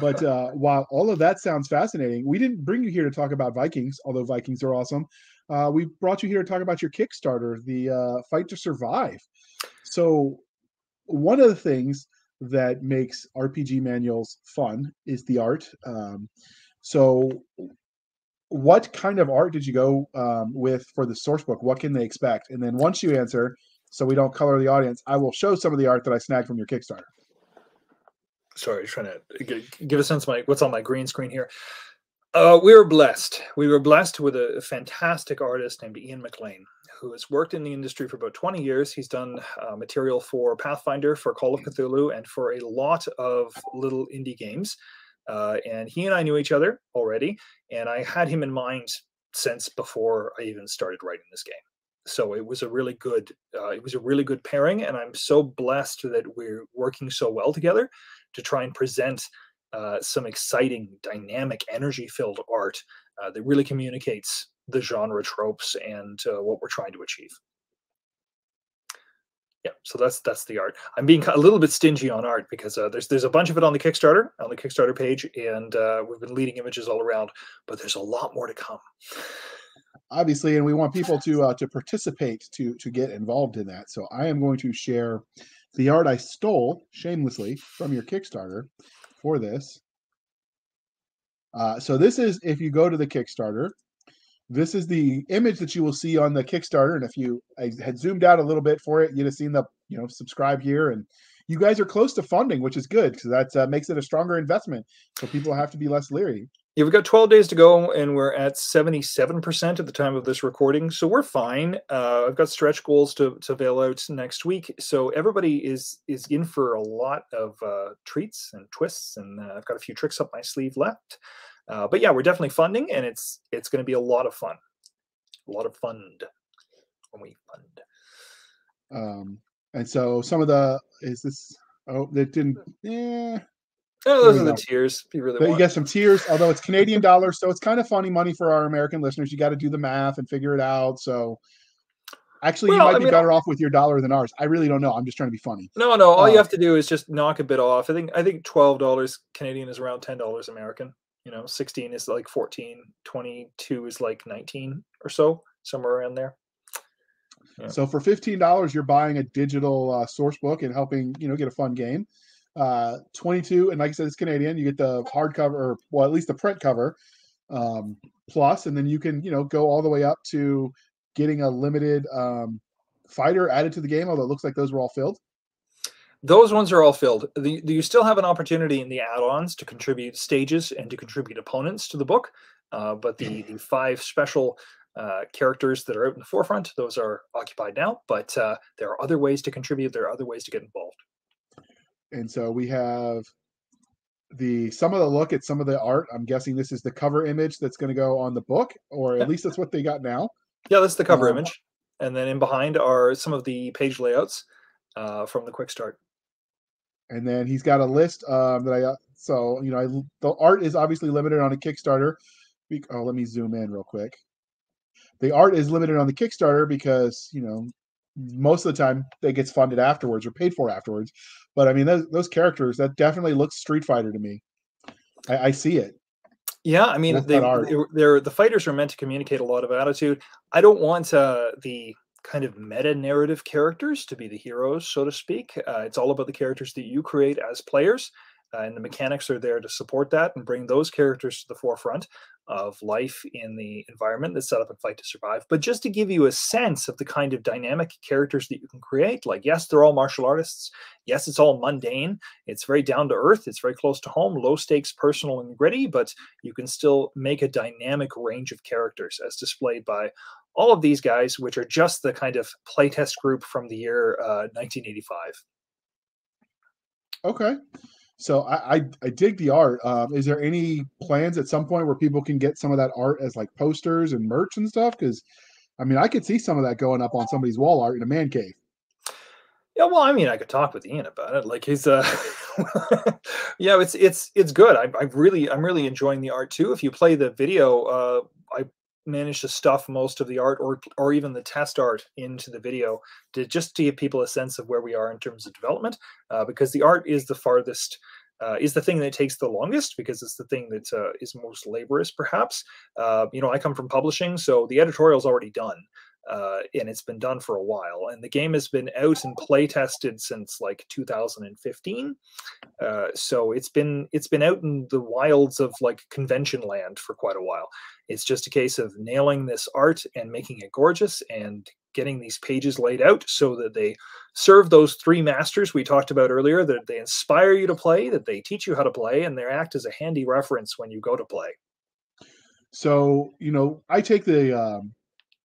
But uh, while all of that sounds fascinating, we didn't bring you here to talk about Vikings, although Vikings are awesome. Uh, we brought you here to talk about your Kickstarter, the uh, Fight to Survive. So, one of the things that makes RPG manuals fun is the art. Um, so, what kind of art did you go um, with for the source book? What can they expect? And then once you answer, so we don't color the audience, I will show some of the art that I snagged from your Kickstarter. Sorry, trying to give a sense of my what's on my green screen here. Uh, we were blessed. We were blessed with a fantastic artist named Ian McLean, who has worked in the industry for about 20 years. He's done uh, material for Pathfinder, for Call of Cthulhu, and for a lot of little indie games. Uh, and he and I knew each other already, and I had him in mind since before I even started writing this game. So it was a really good, uh, it was a really good pairing, and I'm so blessed that we're working so well together to try and present uh, some exciting, dynamic, energy-filled art uh, that really communicates the genre tropes and uh, what we're trying to achieve. Yeah so that's that's the art. I'm being a little bit stingy on art because uh, there's there's a bunch of it on the kickstarter on the kickstarter page and uh, we've been leading images all around but there's a lot more to come. Obviously and we want people to uh, to participate to to get involved in that so i am going to share the art i stole shamelessly from your kickstarter for this uh, so this is if you go to the kickstarter this is the image that you will see on the Kickstarter. And if you I had zoomed out a little bit for it, you'd have seen the, you know, subscribe here. And you guys are close to funding, which is good because that uh, makes it a stronger investment. So people have to be less leery. Yeah, we've got 12 days to go, and we're at 77% at the time of this recording. So we're fine. Uh, I've got stretch goals to, to bail out next week. So everybody is is in for a lot of uh, treats and twists, and uh, I've got a few tricks up my sleeve left. Uh, but yeah, we're definitely funding, and it's it's going to be a lot of fun, a lot of fund when we fund. Um, and so some of the is this oh that didn't yeah. Oh, those are the tiers. You really you get some tiers, although it's Canadian dollars, so it's kind of funny money for our American listeners. You got to do the math and figure it out. So Actually, well, you might I be mean, better off with your dollar than ours. I really don't know. I'm just trying to be funny. No, no. All uh, you have to do is just knock a bit off. I think I think twelve dollars Canadian is around ten dollars American you know 16 is like 14 22 is like 19 or so somewhere around there yeah. so for $15 you're buying a digital uh, source book and helping you know get a fun game uh 22 and like i said it's canadian you get the hardcover or well at least the print cover um plus and then you can you know go all the way up to getting a limited um fighter added to the game although it looks like those were all filled those ones are all filled. The, you still have an opportunity in the add-ons to contribute stages and to contribute opponents to the book, uh, but the, the five special uh, characters that are out in the forefront, those are occupied now, but uh, there are other ways to contribute. There are other ways to get involved. And so we have the some of the look at some of the art. I'm guessing this is the cover image that's going to go on the book, or at yeah. least that's what they got now. Yeah, that's the cover um, image. And then in behind are some of the page layouts uh, from the quick start and then he's got a list um, that I uh, so you know I, the art is obviously limited on a Kickstarter. Oh, let me zoom in real quick. The art is limited on the Kickstarter because you know most of the time it gets funded afterwards or paid for afterwards. But I mean those those characters that definitely looks Street Fighter to me. I, I see it. Yeah, I mean they, they're, they're the fighters are meant to communicate a lot of attitude. I don't want uh, the kind of meta narrative characters to be the heroes, so to speak. Uh, it's all about the characters that you create as players. Uh, and the mechanics are there to support that and bring those characters to the forefront of life in the environment that's set up and fight to survive. But just to give you a sense of the kind of dynamic characters that you can create, like, yes, they're all martial artists. Yes, it's all mundane. It's very down to earth. It's very close to home, low stakes, personal, and gritty, but you can still make a dynamic range of characters as displayed by all of these guys, which are just the kind of playtest group from the year uh, 1985. Okay. So I, I, I dig the art. Um, is there any plans at some point where people can get some of that art as like posters and merch and stuff? Because I mean, I could see some of that going up on somebody's wall art in a man cave. Yeah, well, I mean, I could talk with Ian about it. Like he's, uh, yeah, it's it's it's good. I, I really I'm really enjoying the art too. If you play the video, uh, I managed to stuff most of the art or or even the test art into the video to just to give people a sense of where we are in terms of development uh, because the art is the farthest uh, is the thing that takes the longest because it's the thing that uh, is most laborious perhaps. Uh, you know i come from publishing so the editorial is already done uh, and it's been done for a while. And the game has been out and play tested since like 2015. Uh, so it's been it's been out in the wilds of like convention land for quite a while. It's just a case of nailing this art and making it gorgeous and getting these pages laid out so that they serve those three masters we talked about earlier that they inspire you to play that they teach you how to play and they act as a handy reference when you go to play so you know i take the um,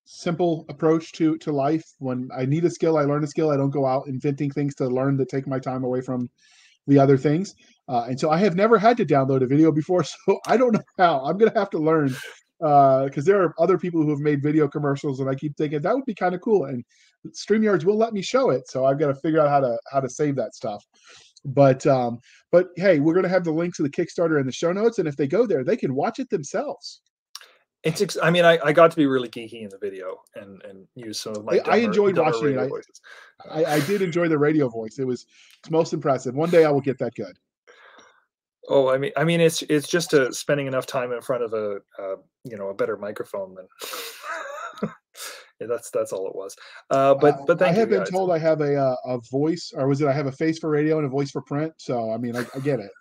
simple approach to to life. When I need a skill, I learn a skill. I don't go out inventing things to learn that take my time away from the other things. Uh, and so I have never had to download a video before, so I don't know how. I'm gonna have to learn because uh, there are other people who have made video commercials, and I keep thinking that would be kind of cool. And Streamyards will let me show it, so I've got to figure out how to how to save that stuff. But um, but hey, we're gonna have the link to the Kickstarter in the show notes, and if they go there, they can watch it themselves. It's. Ex- I mean, I, I got to be really geeky in the video and and use some of my. I, I enjoyed watching it. I- I, I did enjoy the radio voice. It was it's most impressive. One day I will get that good. Oh, I mean, I mean, it's it's just uh, spending enough time in front of a uh, you know a better microphone than. yeah, that's that's all it was. Uh, but Uh, but thank I have you been told I have a uh, a voice, or was it I have a face for radio and a voice for print? So I mean, I, I get it.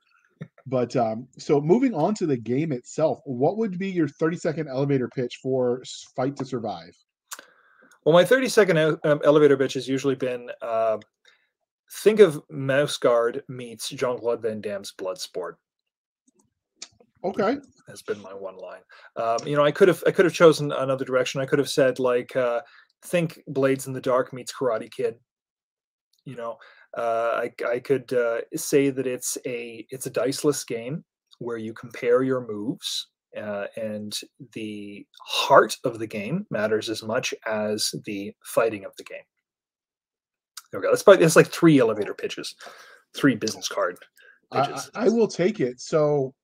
But um, so moving on to the game itself, what would be your 30 second elevator pitch for Fight to Survive? Well, my 30 second um, elevator bitch has usually been uh, think of Mouse Guard meets Jean Claude Van Damme's Bloodsport. Okay, has been my one line. Um, you know, I could have I could have chosen another direction. I could have said like uh, think Blades in the Dark meets Karate Kid. You know, I I could uh, say that it's a it's a diceless game where you compare your moves. Uh, and the heart of the game matters as much as the fighting of the game. Okay, that's probably that's like three elevator pitches, three business card I, I. I will take it. So,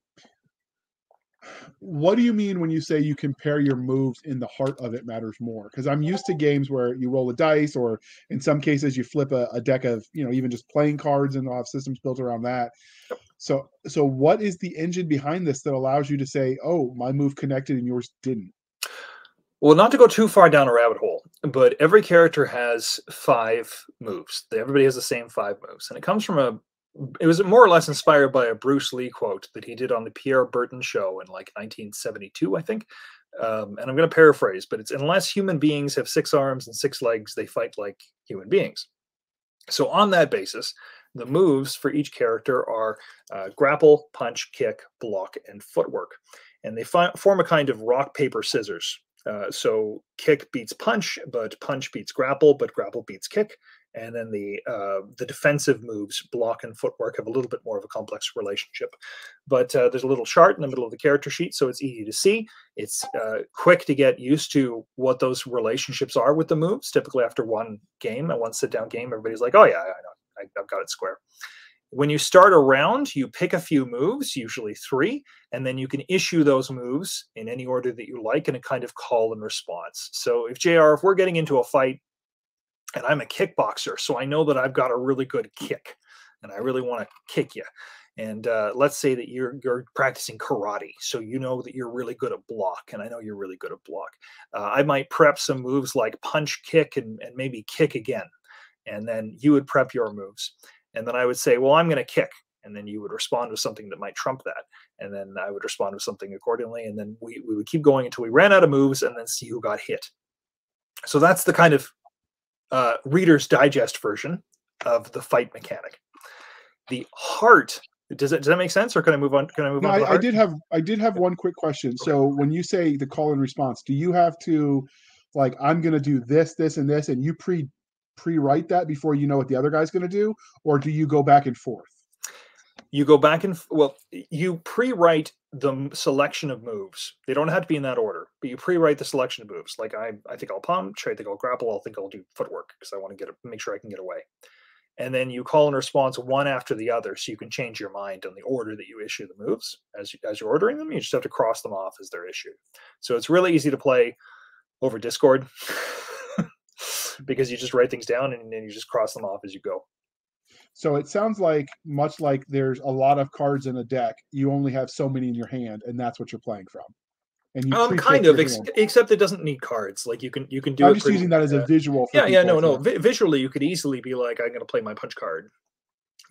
what do you mean when you say you compare your moves in the heart of it matters more? Because I'm used to games where you roll a dice, or in some cases you flip a, a deck of, you know, even just playing cards, and they'll have systems built around that. So, so what is the engine behind this that allows you to say, "Oh, my move connected and yours didn't"? Well, not to go too far down a rabbit hole, but every character has five moves. Everybody has the same five moves, and it comes from a. It was more or less inspired by a Bruce Lee quote that he did on the Pierre Berton show in like 1972, I think. Um, and I'm going to paraphrase, but it's unless human beings have six arms and six legs, they fight like human beings. So on that basis, the moves for each character are uh, grapple, punch, kick, block, and footwork, and they fi- form a kind of rock paper scissors uh, so kick beats punch, but punch beats grapple, but grapple beats kick. And then the uh, the defensive moves, block and footwork, have a little bit more of a complex relationship. But uh, there's a little chart in the middle of the character sheet, so it's easy to see. It's uh, quick to get used to what those relationships are with the moves. Typically, after one game, and one sit down game, everybody's like, "Oh yeah, I know, I, I've got it square." When you start a round, you pick a few moves, usually three, and then you can issue those moves in any order that you like in a kind of call and response. So if JR, if we're getting into a fight and I'm a kickboxer, so I know that I've got a really good kick and I really want to kick you. And uh, let's say that you're you're practicing karate, so you know that you're really good at block, and I know you're really good at block. Uh, I might prep some moves like punch, kick, and, and maybe kick again, and then you would prep your moves, and then I would say, well, I'm going to kick, and then you would respond with something that might trump that and then I would respond with something accordingly, and then we, we would keep going until we ran out of moves, and then see who got hit. So that's the kind of uh, Reader's Digest version of the fight mechanic. The heart does it does that make sense, or can I move on? Can I move No, on? I, I did have I did have one quick question. So when you say the call and response, do you have to like I'm going to do this, this, and this, and you pre pre write that before you know what the other guy's going to do, or do you go back and forth? You go back and well you pre-write the selection of moves. They don't have to be in that order but you pre-write the selection of moves. Like i i think i'll punch i think i'll grapple i think i'll do footwork because i want to get a, make sure i can get away. And then you call and response one after the other so you can change your mind on the order that you issue the moves. As, you, as you're ordering them you just have to cross them off as they're issued. So it's really easy to play over discord because you just write things down and then you just cross them off as you go So it sounds like much like there's a lot of cards in a deck, you only have so many in your hand, and that's what you're playing from. And you um kind of ex- except it doesn't need cards. Like you can you can do I'm it just pretty- using that as a uh, visual. For yeah yeah no no. Vi- visually you could easily be like i'm going to play my punch card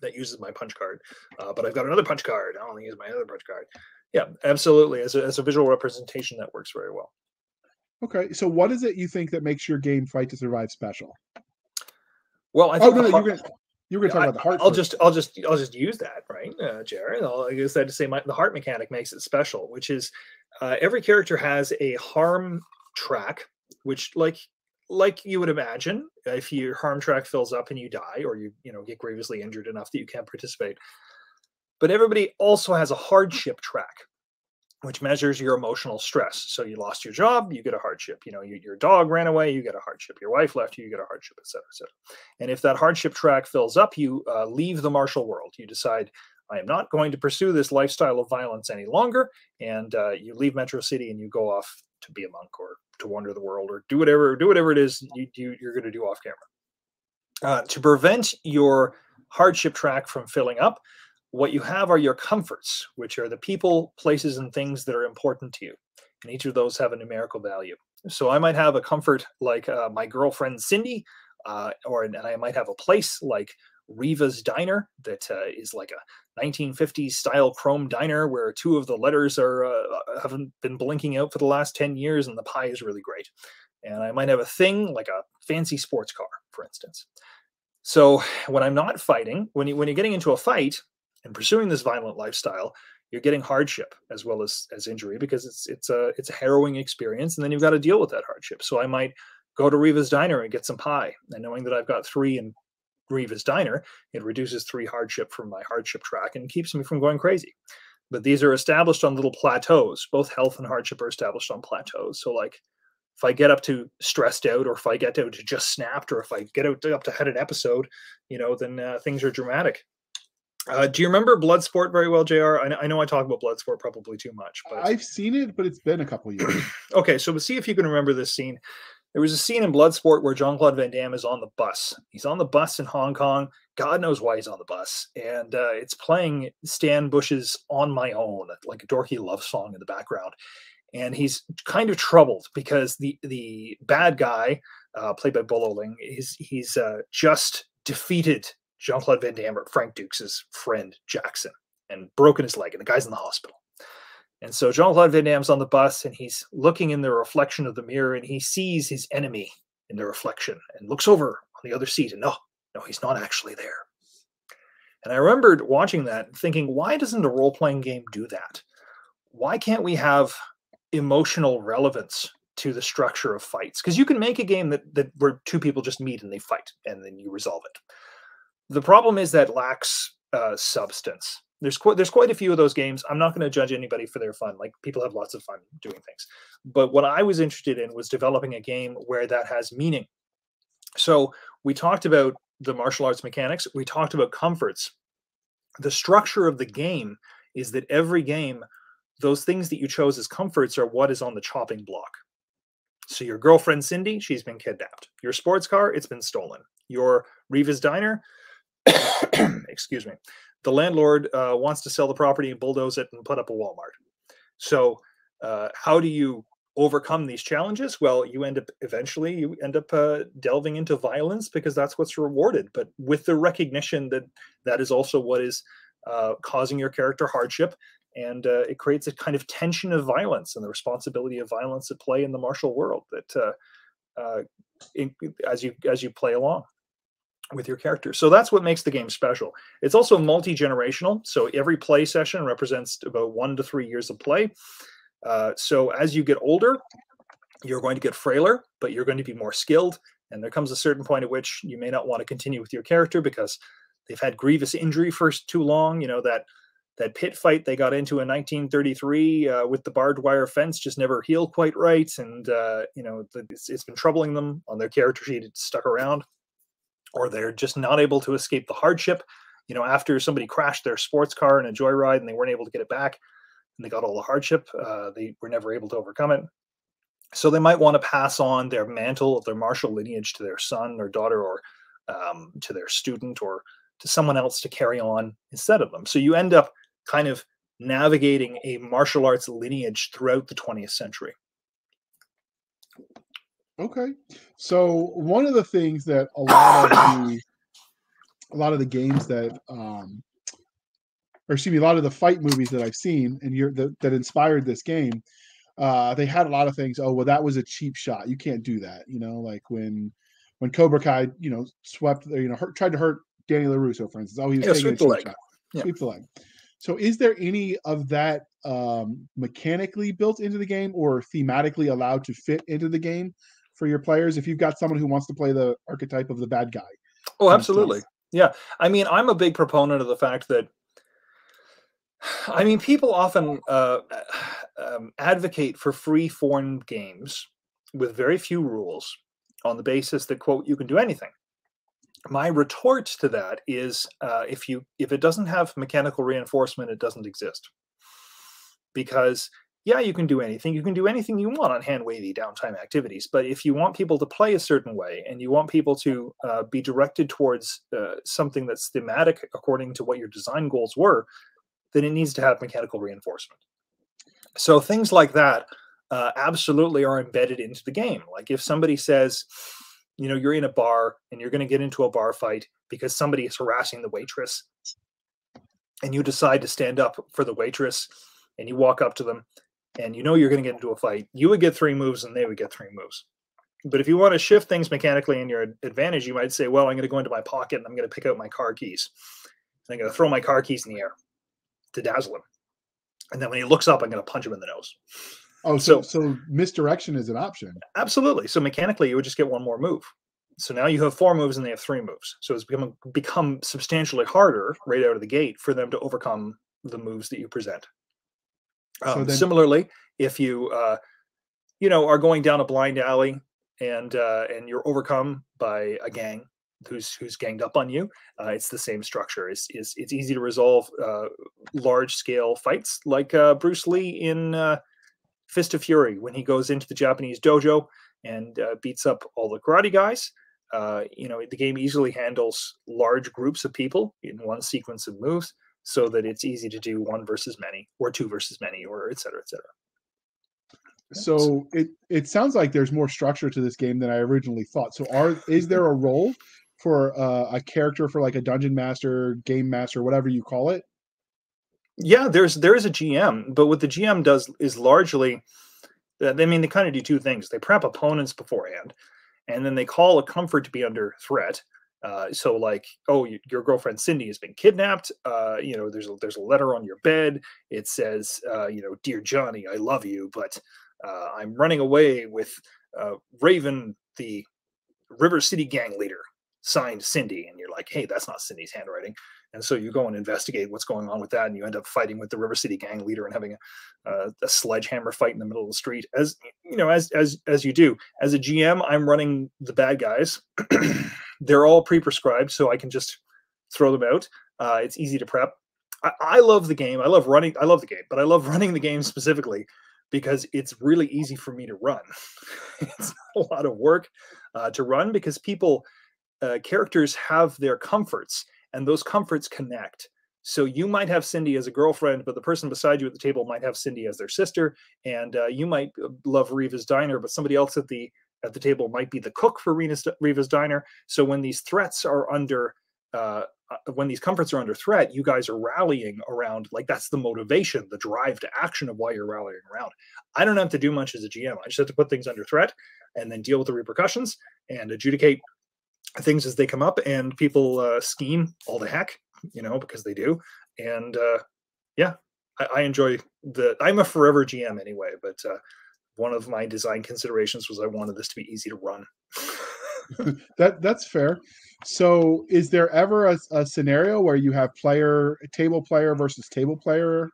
that uses my punch card uh, but i've got another punch card. I only use my other punch card. Yeah absolutely. As a, as a visual representation that works very well. Okay, so what is it you think that makes your game Fight to Survive special? well i Oh think no, the no, heart- you're gonna talk I, about the heart. I'll first. just, I'll just, I'll just use that, right, uh, Jared? I'll, I guess that to say my, the heart mechanic makes it special, which is uh, every character has a harm track, which, like, like you would imagine, if your harm track fills up and you die, or you, you know, get grievously injured enough that you can't participate. But everybody also has a hardship track, which measures your emotional stress. So you lost your job, you get a hardship. You know, you, your dog ran away, you get a hardship. Your wife left you, you get a hardship, et cetera, et cetera. And if that hardship track fills up, you uh, leave the martial world. You decide, I am not going to pursue this lifestyle of violence any longer. And uh, you leave Metro City and you go off to be a monk or to wander the world or do whatever do whatever it is you, you you're going to do off camera. Uh, to prevent your hardship track from filling up, what you have are your comforts, which are the people, places, and things that are important to you. And each of those have a numerical value. So I might have a comfort like uh, my girlfriend Cindy, uh, or and I might have a place like Riva's Diner that uh, is like a 1950s style chrome diner where two of the letters are uh, haven't been blinking out for the last 10 years and the pie is really great. And I might have a thing like a fancy sports car, for instance. So when I'm not fighting, when you when you're getting into a fight and pursuing this violent lifestyle, you're getting hardship as well as as injury because it's it's a it's a harrowing experience, and then you've got to deal with that hardship. So I might go to Riva's Diner and get some pie, and knowing that I've got three in Riva's Diner, it reduces three hardship from my hardship track and keeps me from going crazy. But these are established on little plateaus. Both health and hardship are established on plateaus. So like if I get up to stressed out, or if I get out to just snapped, or if I get out to, up to had an episode, you know, then uh, things are dramatic. Uh, do you remember Bloodsport very well, Jr? I, I know I talk about Bloodsport probably too much, but I've seen it, but it's been a couple years. okay, so we'll see if you can remember this scene. There was a scene in Bloodsport where Jean Claude Van Damme is on the bus. He's on the bus in Hong Kong. God knows why he's on the bus, and uh, it's playing Stan Bush's "On My Own," like a dorky love song in the background and he's kind of troubled because the the bad guy, uh, played by Bolo Yeung, he's he's uh, just defeated Jean Claude Van Damme, Frank Dux' friend Jackson, and broken his leg, and the guy's in the hospital. And so Jean Claude Van Damme's on the bus, and he's looking in the reflection of the mirror, and he sees his enemy in the reflection, and looks over on the other seat, and no, no, he's not actually there. And I remembered watching that and thinking, why doesn't a role playing game do that? Why can't we have emotional relevance to the structure of fights because you can make a game that that where two people just meet and they fight and then you resolve it. The problem is that lacks uh, substance. There's quite there's quite a few of those games. I'm not going to judge anybody for their fun. Like people have lots of fun doing things, but what I was interested in was developing a game where that has meaning. So we talked about the martial arts mechanics. We talked about comforts. The structure of the game is that every game those things that you chose as comforts are what is on the chopping block. So your girlfriend Cindy, she's been kidnapped. Your sports car, it's been stolen. Your Riva's diner, excuse me, the landlord uh, wants to sell the property and bulldoze it and put up a Walmart. So uh, how do you overcome these challenges? Well, you end up eventually you end up uh, delving into violence because that's what's rewarded. But with the recognition that that is also what is uh, causing your character hardship and uh, it creates a kind of tension of violence and the responsibility of violence at play in the martial world that uh, in, as you as you play along with your character. So that's what makes the game special. It's also multi generational. So every play session represents about one to three years of play. Uh, so as you get older, you're going to get frailer, but you're going to be more skilled. And there comes a certain point at which you may not want to continue with your character because they've had grievous injury for too long. You know that that pit fight they got into in 1933 uh, with the barbed wire fence just never healed quite right, and uh, you know it's, it's been troubling them on their character sheet. It's stuck around, or they're just not able to escape the hardship. You know, after somebody crashed their sports car in a joyride and they weren't able to get it back, and they got all the hardship, uh, they were never able to overcome it. So they might want to pass on their mantle of their martial lineage to their son or daughter, or um, to their student, or to someone else to carry on instead of them. So you end up kind of navigating a martial arts lineage throughout the 20th century. Okay. So one of the things that a lot of the a lot of the games that um or excuse me, a lot of the fight movies that I've seen and you're that, that inspired this game, uh, they had a lot of things. Oh, well, that was a cheap shot. You can't do that. You know, like when when Cobra Kai, you know, swept, you know, hurt, tried to hurt Danny LaRusso, for instance. Oh, he was yeah, taking a sweep cheap the leg. shot. Yeah. Sweep the leg. So, is there any of that um, mechanically built into the game or thematically allowed to fit into the game for your players? If you've got someone who wants to play the archetype of the bad guy. Oh, absolutely. Yeah. I mean, I'm a big proponent of the fact that, I mean, people often uh, um, advocate for free form games with very few rules on the basis that, quote, you can do anything my retort to that is uh, if you if it doesn't have mechanical reinforcement it doesn't exist because yeah, you can do anything. You can do anything you want on hand wavy downtime activities. But if you want people to play a certain way and you want people to uh, be directed towards uh, something that's thematic according to what your design goals were, then it needs to have mechanical reinforcement. So things like that uh, absolutely are embedded into the game. Like if somebody says, you know, you're in a bar and you're going to get into a bar fight because somebody is harassing the waitress, and you decide to stand up for the waitress and you walk up to them and you know you're going to get into a fight, you would get three moves and they would get three moves. But if you want to shift things mechanically in your advantage, you might say, well, I'm going to go into my pocket and I'm going to pick out my car keys. And I'm going to throw my car keys in the air to dazzle him. And then when he looks up, I'm going to punch him in the nose. Oh, so, so so misdirection is an option. Absolutely. So mechanically, you would just get one more move. So now you have four moves and they have three moves. So it's become become substantially harder right out of the gate for them to overcome the moves that you present. Um, so then, similarly, if you uh, you know are going down a blind alley and uh, and you're overcome by a gang who's who's ganged up on you, uh, it's the same structure. It's, it's, it's easy to resolve uh, large scale fights like uh, Bruce Lee in uh, Fist of Fury when he goes into the Japanese dojo and uh, beats up all the karate guys. Uh, you know, the game easily handles large groups of people in one sequence of moves so that it's easy to do one versus many or two versus many or et cetera, et cetera. So it, it sounds like there's more structure to this game than I originally thought. So are is there a role for uh, a character for like a dungeon master, game master, whatever you call it? Yeah, there's there is a GM, but what the GM does is largely, I mean, they kind of do two things. They prep opponents beforehand, and then they call a comfort to be under threat, uh, so like, oh, your girlfriend Cindy has been kidnapped. Uh, you know, there's a, there's a letter on your bed. It says, uh, you know, dear Johnny, I love you, but uh, I'm running away with uh, Raven, the River City gang leader. Signed Cindy, and you're like, hey, that's not Cindy's handwriting. And so you go and investigate what's going on with that, and you end up fighting with the River City gang leader and having a, a sledgehammer fight in the middle of the street. As you know, as as as you do. As a GM, I'm running the bad guys. They're all pre-prescribed, so I can just throw them out. Uh, it's easy to prep. I, I love the game. I love running. I love the game, but I love running the game specifically because it's really easy for me to run. it's a lot of work uh, to run because people, uh, characters have their comforts, and those comforts connect. So you might have Cindy as a girlfriend, but the person beside you at the table might have Cindy as their sister, and uh, you might uh, love Riva's Diner, but somebody else at the at the table might be the cook for Riva's, Riva's Diner. So when these threats are under, uh, uh, when these comforts are under threat, you guys are rallying around. Like that's the motivation, the drive to action of why you're rallying around. I don't have to do much as a GM. I just have to put things under threat and then deal with the repercussions and adjudicate things as they come up. And people uh, scheme all the heck, you know, because they do. And uh, yeah, I, I enjoy the. I'm a forever GM anyway, but uh, one of my design considerations was I wanted this to be easy to run. that that's fair. So, is there ever a, a, scenario where you have player table player versus table player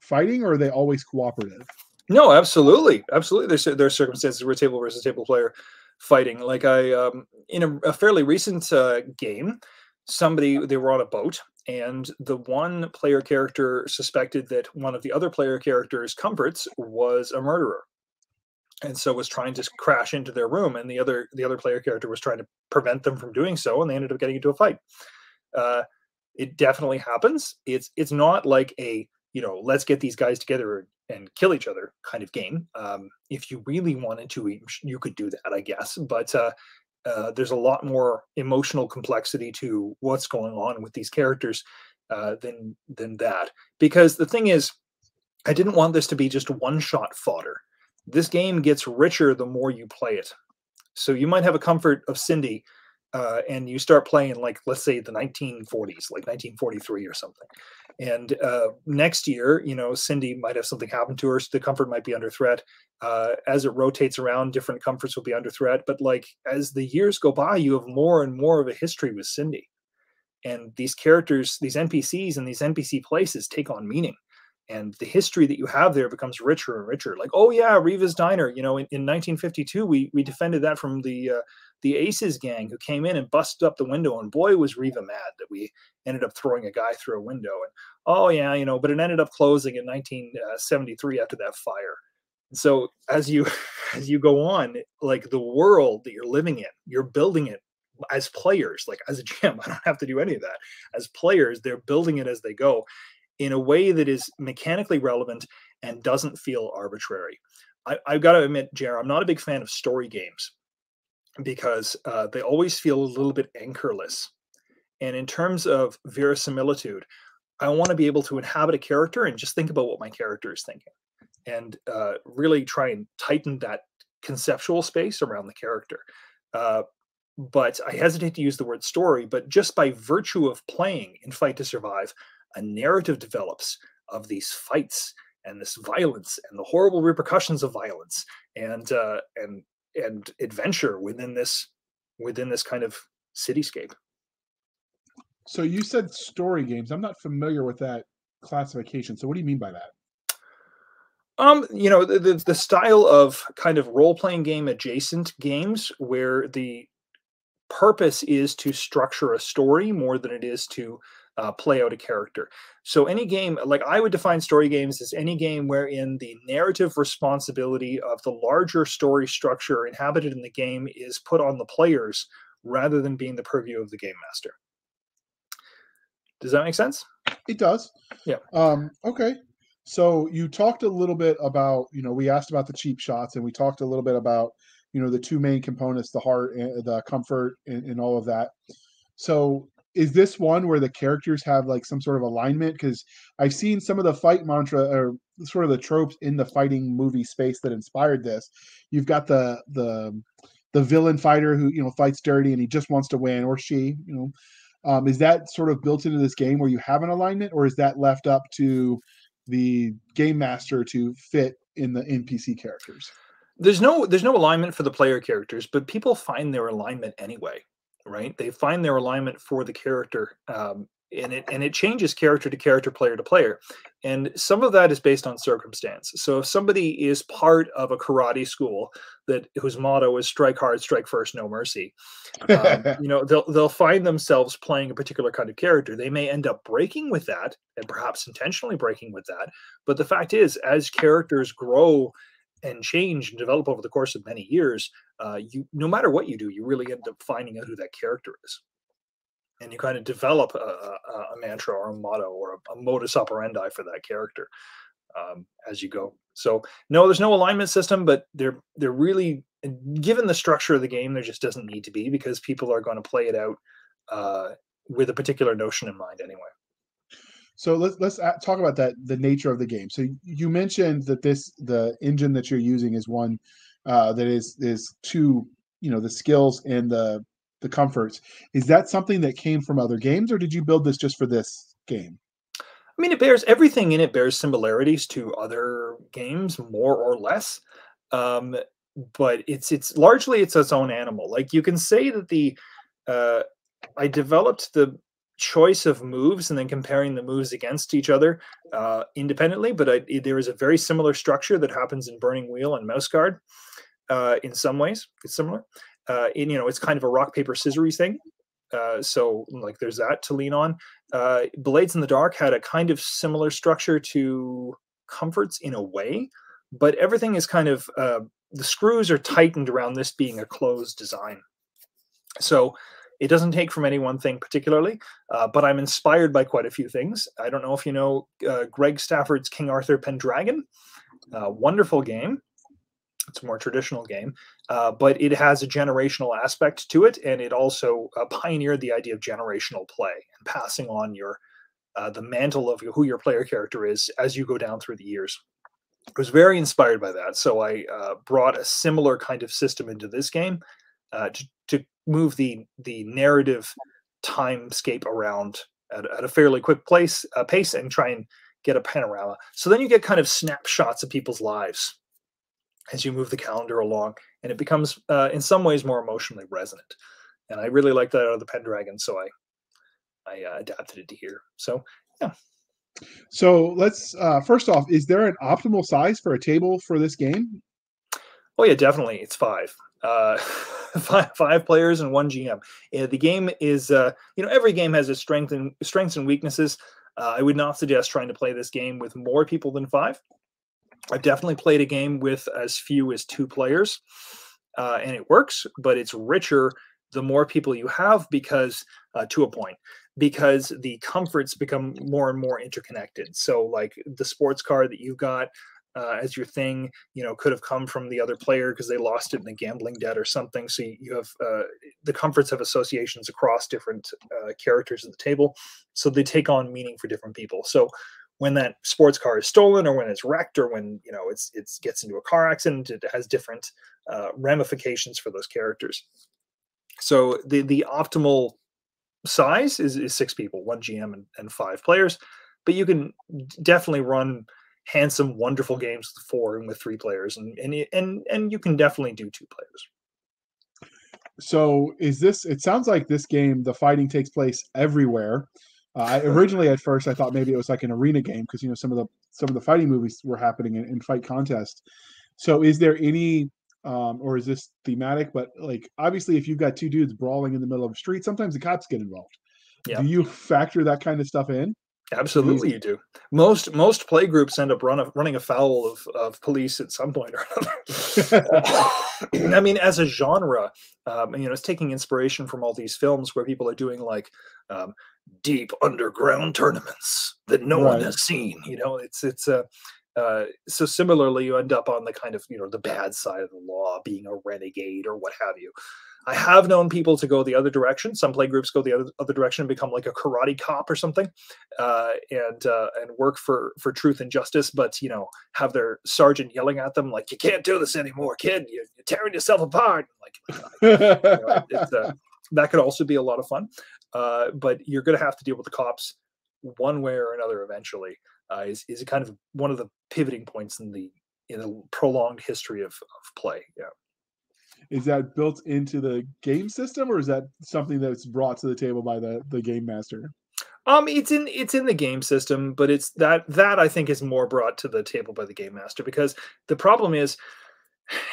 fighting, or are they always cooperative? No, absolutely, absolutely. There's there are circumstances where table versus table player fighting. Like I, um, in a, a fairly recent uh, game, somebody they were on a boat and the one player character suspected that one of the other player characters' comforts was a murderer and so was trying to crash into their room and the other the other player character was trying to prevent them from doing so and they ended up getting into a fight. Uh, it definitely happens. It's it's not like a you know let's get these guys together and kill each other kind of game um, if you really wanted to you could do that i guess but uh, uh, there's a lot more emotional complexity to what's going on with these characters uh, than than that because the thing is i didn't want this to be just one shot fodder this game gets richer the more you play it. So you might have a comfort of Cindy, uh, and you start playing like let's say the 1940s, like 1943 or something. And uh, next year, you know, Cindy might have something happen to her. The comfort might be under threat. Uh, as it rotates around, different comforts will be under threat. But like as the years go by, you have more and more of a history with Cindy. And these characters, these NPCs and these NPC places take on meaning and the history that you have there becomes richer and richer. Like, oh yeah, Riva's Diner. You know, in, in 1952, we we defended that from the uh, the Aces gang who came in and busted up the window, and boy was Riva mad that we ended up throwing a guy through a window. And oh yeah, you know, but it ended up closing in 1973 after that fire. So as you as you go on, like the world that you're living in, you're building it as players. Like as a GM, I don't have to do any of that. As players, they're building it as they go in a way that is mechanically relevant and doesn't feel arbitrary. I, have got to admit, Jer, I'm not a big fan of story games because uh, they always feel a little bit anchorless. And in terms of verisimilitude, I want to be able to inhabit a character and just think about what my character is thinking and uh, really try and tighten that conceptual space around the character. Uh, but I hesitate to use the word story, but just by virtue of playing in Fight to Survive, a narrative develops of these fights and this violence and the horrible repercussions of violence and uh, and and adventure within this within this kind of cityscape. So you said story games. I'm not familiar with that classification. So what do you mean by that? Um, you know, the, the, the style of kind of role playing game adjacent games where the purpose is to structure a story more than it is to uh, play out a character. So any game, like I would define story games as any game wherein the narrative responsibility of the larger story structure inhabited in the game is put on the players rather than being the purview of the game master. Does that make sense? It does. Yeah. Um, okay. So you talked a little bit about, you know, we asked about the cheap shots and we talked a little bit about, you know, the two main components, the heart and the comfort and, and all of that. So is this one where the characters have like some sort of alignment? Because I've seen some of the fight mantra or sort of the tropes in the fighting movie space that inspired this. You've got the the the villain fighter who you know fights dirty and he just wants to win, or she, you know. Um, is that sort of built into this game where you have an alignment, or is that left up to the game master to fit in the NPC characters? There's no there's no alignment for the player characters, but people find their alignment anyway right? They find their alignment for the character, um, and it and it changes character to character, player to player, and some of that is based on circumstance. So if somebody is part of a karate school that whose motto is "strike hard, strike first, no mercy," um, you know they'll they'll find themselves playing a particular kind of character. They may end up breaking with that, and perhaps intentionally breaking with that. But the fact is, as characters grow and change and develop over the course of many years, uh, you no matter what you do, you really end up finding out who that character is, and you kind of develop a, a, a mantra or a motto or a, a, modus operandi for that character um, as you go. So no, there's no alignment system, but they're they're really given the structure of the game, there just doesn't need to be because people are going to play it out uh, with a particular notion in mind anyway. So let's let's talk about that the nature of the game. So you mentioned that this the engine that you're using is one uh, that is is to you know the skills and the the comforts. Is that something that came from other games, or did you build this just for this game? I mean, it bears everything in it bears similarities to other games, more or less. Um, but it's it's largely it's its own animal. Like you can say that the uh, I developed the choice of moves and then comparing the moves against each other uh, independently. But I, there is a very similar structure that happens in Burning Wheel and Mouse Guard. Uh, in some ways, it's similar. Uh, in, you know, it's kind of a rock paper scissors thing. Uh, so like there's that to lean on. Uh, Blades in the Dark had a kind of similar structure to Comforts in a way, but everything is kind of uh, the screws are tightened around this being a closed design. So it doesn't take from any one thing particularly, uh, but I'm inspired by quite a few things. I don't know if you know uh, Greg Stafford's King Arthur Pendragon. Uh, wonderful game. It's a more traditional game, uh, but it has a generational aspect to it, and it also uh, pioneered the idea of generational play and passing on your uh, the mantle of who your player character is as you go down through the years. I was very inspired by that, so I brought a similar kind of system into this game to, to move the the narrative timescape around at, at a fairly quick place uh, pace and try and get a panorama. So then you get kind of snapshots of people's lives as you move the calendar along, and it becomes uh, in some ways more emotionally resonant. And I really like that out of the Pendragon, so I I uh, adapted it to here. So yeah. So let's uh, first off, is there an optimal size for a table for this game? Oh yeah, definitely. It's five. Uh, five, five players and one GM. Yeah, the game is, uh, you know, every game has its strength and strengths and weaknesses. Uh, I would not suggest trying to play this game with more people than five. I've definitely played a game with as few as two players, uh, and it works, but it's richer the more people you have because, uh, to a point, because the comforts become more and more interconnected. So, like the sports car that you got uh, as your thing, you know, could have come from the other player because they lost it in a gambling debt or something. So you have uh, the comforts have associations across different uh, characters at the table, so they take on meaning for different people. So when that sports car is stolen or when it's wrecked or when you know it's it gets into a car accident it has different uh, ramifications for those characters so the the optimal size is, is six people one gm and, and five players but you can definitely run handsome wonderful games with four and with three players and and and, and you can definitely do two players so is this it sounds like this game the fighting takes place everywhere uh, I originally at first I thought maybe it was like an arena game because you know some of the some of the fighting movies were happening in, in fight contest. So is there any um, or is this thematic? But like obviously, if you've got two dudes brawling in the middle of the street, sometimes the cops get involved. Yeah. Do you factor that kind of stuff in? Absolutely, you do. Most most play groups end up run a, running afoul of, of police at some point or another. I mean, as a genre, um, you know, it's taking inspiration from all these films where people are doing like um, deep underground tournaments that no right. one has seen. You know, it's it's a uh, uh, so similarly, you end up on the kind of you know the bad side of the law, being a renegade or what have you. I have known people to go the other direction. Some play groups go the other, other direction and become like a karate cop or something, uh, and uh, and work for for truth and justice. But you know, have their sergeant yelling at them like, "You can't do this anymore, kid. You're, you're tearing yourself apart." Like, you know, uh, that could also be a lot of fun. Uh, but you're going to have to deal with the cops one way or another eventually. Uh, is is kind of one of the pivoting points in the in the prolonged history of, of play. Yeah is that built into the game system or is that something that's brought to the table by the the game master? Um it's in it's in the game system but it's that that i think is more brought to the table by the game master because the problem is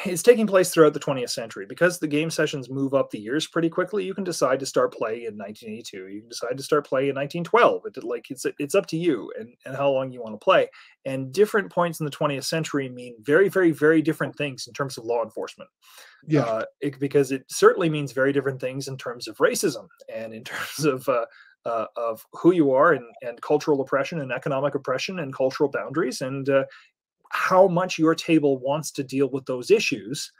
it's taking place throughout the 20th century. Because the game sessions move up the years pretty quickly you can decide to start play in 1982 you can decide to start play in 1912 it, like it's it's up to you and, and how long you want to play. And different points in the 20th century mean very very very different things in terms of law enforcement. Yeah. Uh, it, because it certainly means very different things in terms of racism and in terms of uh, uh, of who you are and, and cultural oppression and economic oppression and cultural boundaries. And uh, how much your table wants to deal with those issues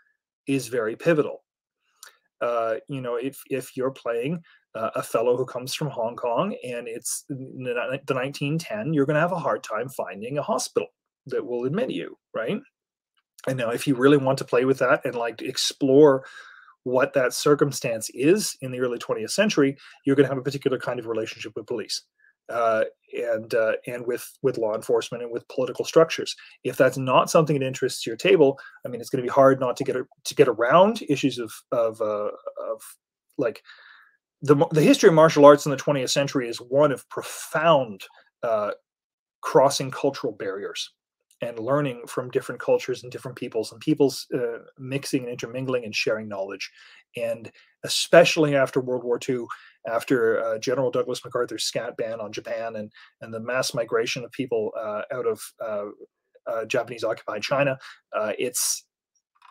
is very pivotal. Uh, you know, if if you're playing uh, a fellow who comes from Hong Kong and it's the 1910, you're going to have a hard time finding a hospital that will admit you, right? And now, if you really want to play with that and like explore what that circumstance is in the early 20th century, you're going to have a particular kind of relationship with police uh, and uh, and with with law enforcement and with political structures. If that's not something that interests your table, I mean, it's going to be hard not to get a, to get around issues of of uh, of like the the history of martial arts in the 20th century is one of profound uh, crossing cultural barriers and learning from different cultures and different peoples and peoples uh, mixing and intermingling and sharing knowledge and especially after world war ii after uh, General Douglas MacArthur's SCAP ban on Japan and and the mass migration of people uh, out of uh, uh Japanese occupied China, uh, it's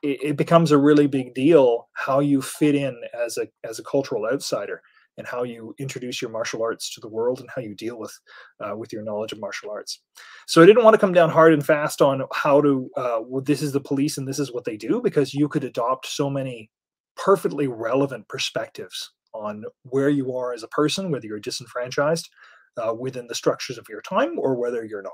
it, it, becomes a really big deal how you fit in as a as a cultural outsider and how you introduce your martial arts to the world and how you deal with uh, with your knowledge of martial arts. So I didn't want to come down hard and fast on how to well, this is the police and this is what they do because you could adopt so many perfectly relevant perspectives on where you are as a person, whether you're disenfranchised uh, within the structures of your time or whether you're not.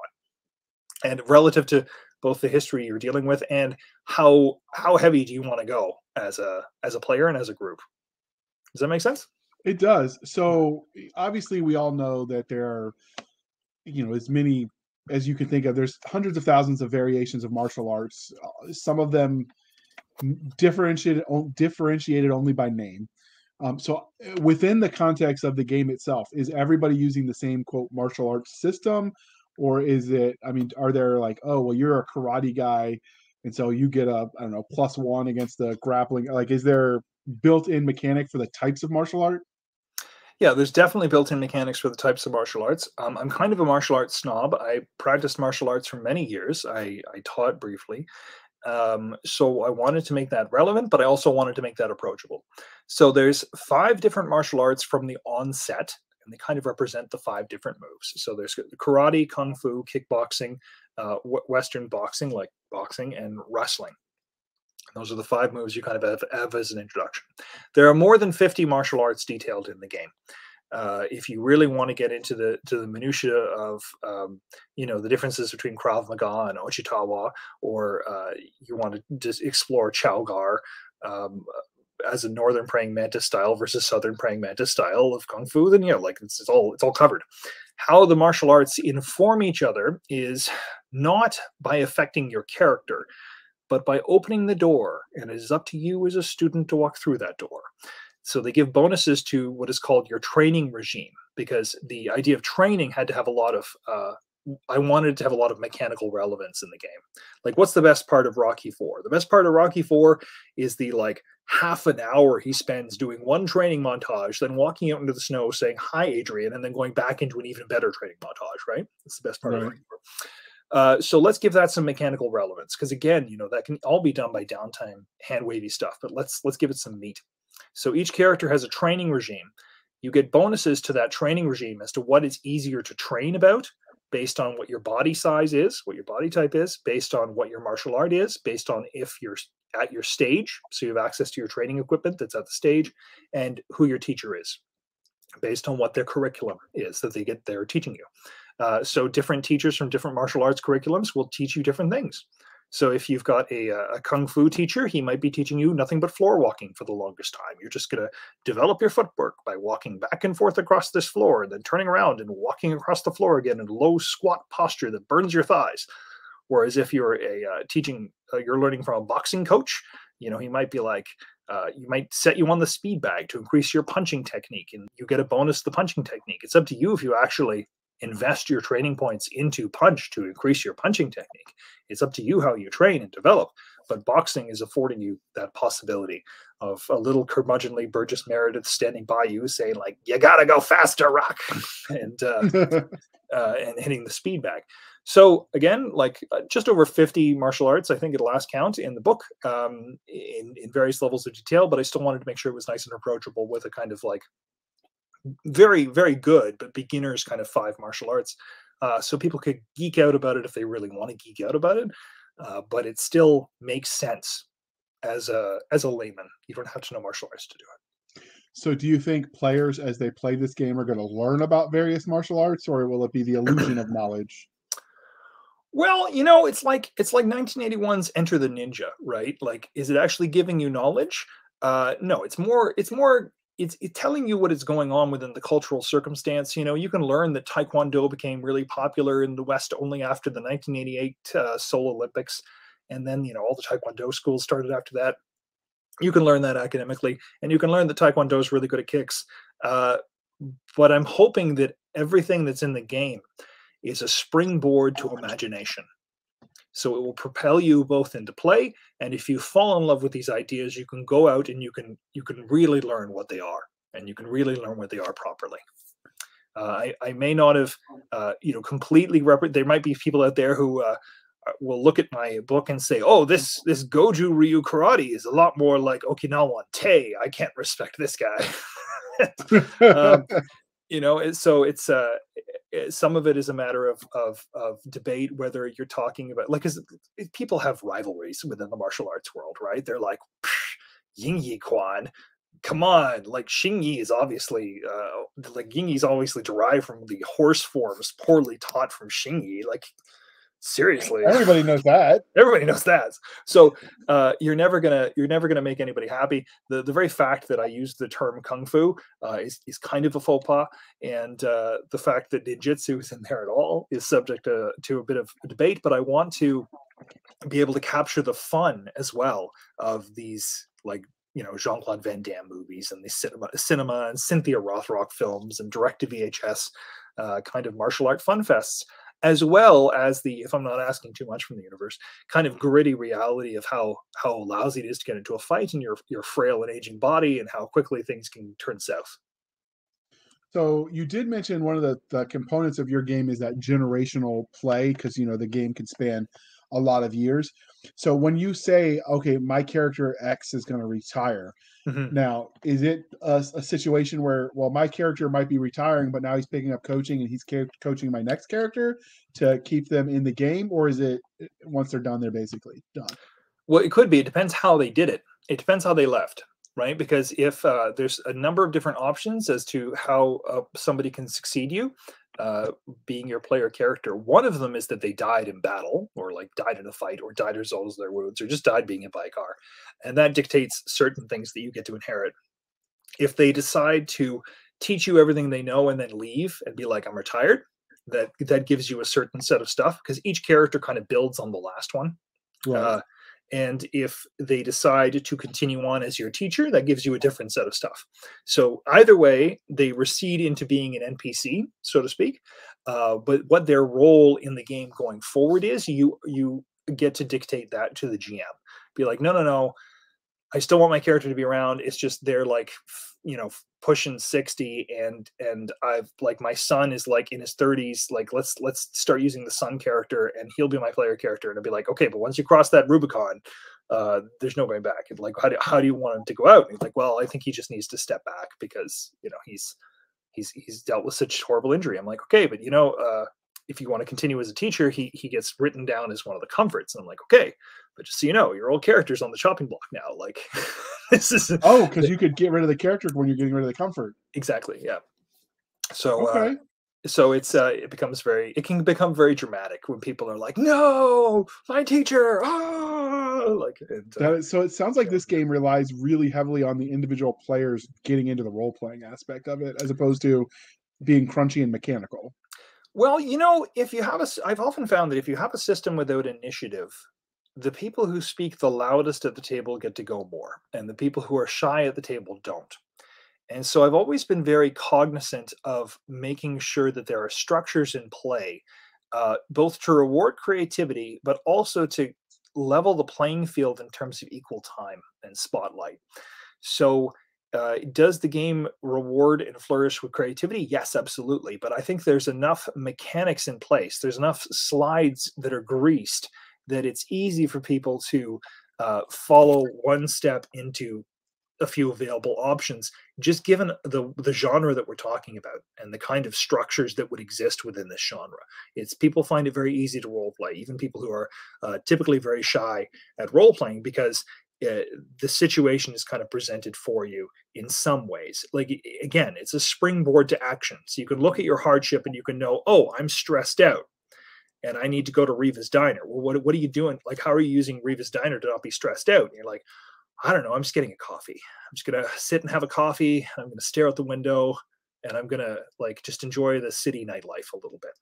And relative to both the history you're dealing with and how how heavy do you want to go as a as a player and as a group. Does that make sense? It does. So obviously we all know that there are you know as many as you can think of there's hundreds of thousands of variations of martial arts uh, some of them differentiated differentiated only by name um, so uh, within the context of the game itself, is everybody using the same quote martial arts system, or is it? I mean, are there like, oh, well, you're a karate guy, and so you get a I don't know plus one against the grappling? Like, is there built-in mechanic for the types of martial art? Yeah, there's definitely built-in mechanics for the types of martial arts. Um, I'm kind of a martial arts snob. I practiced martial arts for many years. I, I taught briefly, um, so I wanted to make that relevant, but I also wanted to make that approachable. So there's five different martial arts from the onset, and they kind of represent the five different moves. So there's karate, kung fu, kickboxing, uh, Western boxing, like boxing, and wrestling. Those are the five moves you kind of have, have, as an introduction. There are more than 50 martial arts detailed in the game. Uh, if you really want to get into the to the minutia of um, you know the differences between Krav Maga and Ochitawa, or uh, you want to just explore Chow Gar um, as a northern praying mantis style versus southern praying mantis style of kung fu, then you know like it's, it's all it's all covered. How the martial arts inform each other is not by affecting your character, but by opening the door, and it is up to you as a student to walk through that door. So they give bonuses to what is called your training regime because the idea of training had to have a lot of uh, I wanted to have a lot of mechanical relevance in the game. Like, what's the best part of Rocky Four? The best part of Rocky Four is the like half an hour he spends doing one training montage, then walking out into the snow saying hi, Adrian, and then going back into an even better training montage. Right? That's the best part right. of Rocky Four. Uh, so let's give that some mechanical relevance because again, you know that can all be done by downtime, hand wavy stuff. But let's let's give it some meat. So each character has a training regime. You get bonuses to that training regime as to what is easier to train about based on what your body size is, what your body type is, based on what your martial art is, based on if you're at your stage, so you have access to your training equipment that's at the stage, and who your teacher is, based on what their curriculum is that they get there teaching you. Uh, so different teachers from different martial arts curriculums will teach you different things. So if you've got a, uh, a kung fu teacher, he might be teaching you nothing but floor walking for the longest time. You're just going to develop your footwork by walking back and forth across this floor, and then turning around and walking across the floor again in low squat posture that burns your thighs. Whereas if you're a uh, teaching, uh, you're learning from a boxing coach, you know, he might be like, uh, you might set you on the speed bag to increase your punching technique, and you get a bonus the punching technique. It's up to you if you actually invest your training points into punch to increase your punching technique. It's up to you how you train and develop. But boxing is affording you that possibility of a little curmudgeonly Burgess Meredith standing by you saying, like, you gotta go faster, Rock, and uh, uh, and hitting the speed bag. So again, like uh, just over 50 martial arts, I think at last count in the book, um, in, in various levels of detail, but I still wanted to make sure it was nice and approachable with a kind of like very very good but beginners kind of five martial arts uh, so people could geek out about it if they really want to geek out about it uh, but it still makes sense as a as a layman you don't have to know martial arts to do it so do you think players as they play this game are going to learn about various martial arts or will it be the illusion of knowledge well, you know, it's like it's like 1981's Enter the Ninja, right? Like, is it actually giving you knowledge? Uh, no, it's more it's more it's, it's telling you what is going on within the cultural circumstance. You know, you can learn that Taekwondo became really popular in the West only after the 1988 uh, Seoul Olympics. And then, you know, all the Taekwondo schools started after that. You can learn that academically, and you can learn that Taekwondo is really good at kicks. Uh, but I'm hoping that everything that's in the game is a springboard to imagination. So it will propel you both into play, and if you fall in love with these ideas, you can go out and you can you can really learn what they are, and you can really learn what they are properly. Uh, I, I may not have, uh, you know, completely rep- There might be people out there who uh, uh, will look at my book and say, "Oh, this this Goju Ryu karate is a lot more like Okinawan Te. I can't respect this guy." um, you know, so it's uh, some of it is a matter of of of debate whether you're talking about like because people have rivalries within the martial arts world right? They're like ying yi quan come on! Like xing yi is obviously uh like ying yi is obviously derived from the horse forms poorly taught from xing yi like seriously. Everybody knows that. Everybody knows that. So uh, you're never gonna you're never gonna make anybody happy. The the very fact that i use the term kung fu uh, is, is kind of a faux pas. And uh, the fact that ninjutsu is in there at all is subject to, to a bit of debate but i want to be able to capture the fun as well of these like you know jean-claude van damme movies and the cinema cinema and cynthia rothrock films and direct to vhs uh, kind of martial art fun fests as well as the if i'm not asking too much from the universe kind of gritty reality of how how lousy it is to get into a fight in your your frail and aging body and how quickly things can turn south. So you did mention one of the, the components of your game is that generational play because you know the game can span a lot of years. So when you say, okay, my character X is going to retire, mm-hmm. now is it a, a, situation where, well, my character might be retiring, but now he's picking up coaching and he's ca- coaching my next character to keep them in the game, or is it eh, once they're done, they're basically done? Well, it could be. It depends how they did it. It depends how they left right? Because if uh, there's a number of different options as to how uh, somebody can succeed you, uh, being your player character. One of them is that they died in battle, or like died in a fight, or died as a result of their wounds, or just died being hit by a car, and that dictates certain things that you get to inherit. If they decide to teach you everything they know and then leave and be like, "I'm retired," that that gives you a certain set of stuff because each character kind of builds on the last one. Right. Uh, and if they decide to continue on as your teacher, that gives you a different set of stuff. So either way, they recede into being an NPC, so to speak. Uh, but what their role in the game going forward is, you you get to dictate that to the GM. Be like, no, no, no, I still want my character to be around. It's just they're like, you know, pushing 60 and and I've like my son is like in his 30s. Like let's let's start using the son character and he'll be my player character. And I'll be like, okay, but once you cross that Rubicon, uh, there's no going back. And like, how do, how do you want him to go out? And he's like, well, I think he just needs to step back because you know he's he's he's dealt with such horrible injury. I'm like, okay, but you know, uh, if you want to continue as a teacher, he he gets written down as one of the comforts. And I'm like, okay, but just so you know, your old character's on the chopping block now. Like this is oh, because you could get rid of the character when you're getting rid of the comfort. Exactly. Yeah. So uh, okay. Uh, so it's uh it becomes very it can become very dramatic when people are like no my teacher oh like and, uh, so it sounds like this game relies really heavily on the individual players getting into the role playing aspect of it as opposed to being crunchy and mechanical well, you know, if you have a, I've often found that if you have a system without initiative, the people who speak the loudest at the table get to go more, and the people who are shy at the table don't. And so I've always been very cognizant of making sure that there are structures in play, uh, both to reward creativity, but also to level the playing field in terms of equal time and spotlight. So uh, does the game reward and flourish with creativity? Yes, absolutely. But I think there's enough mechanics in place. There's enough slides that are greased that it's easy for people to uh, follow one step into a few available options, just given the the genre that we're talking about and the kind of structures that would exist within this genre. It's people find it very easy to role play, even people who are uh, typically very shy at role playing, because uh, the situation is kind of presented for you in some ways. Like again, it's a springboard to action. So you can look at your hardship and you can know, oh, I'm stressed out, and I need to go to Riva's Diner. Well, what what are you doing? Like, how are you using Riva's Diner to not be stressed out? And you're like, I don't know. I'm just getting a coffee. I'm just gonna sit and have a coffee. I'm gonna stare out the window, and I'm gonna like just enjoy the city nightlife a little bit.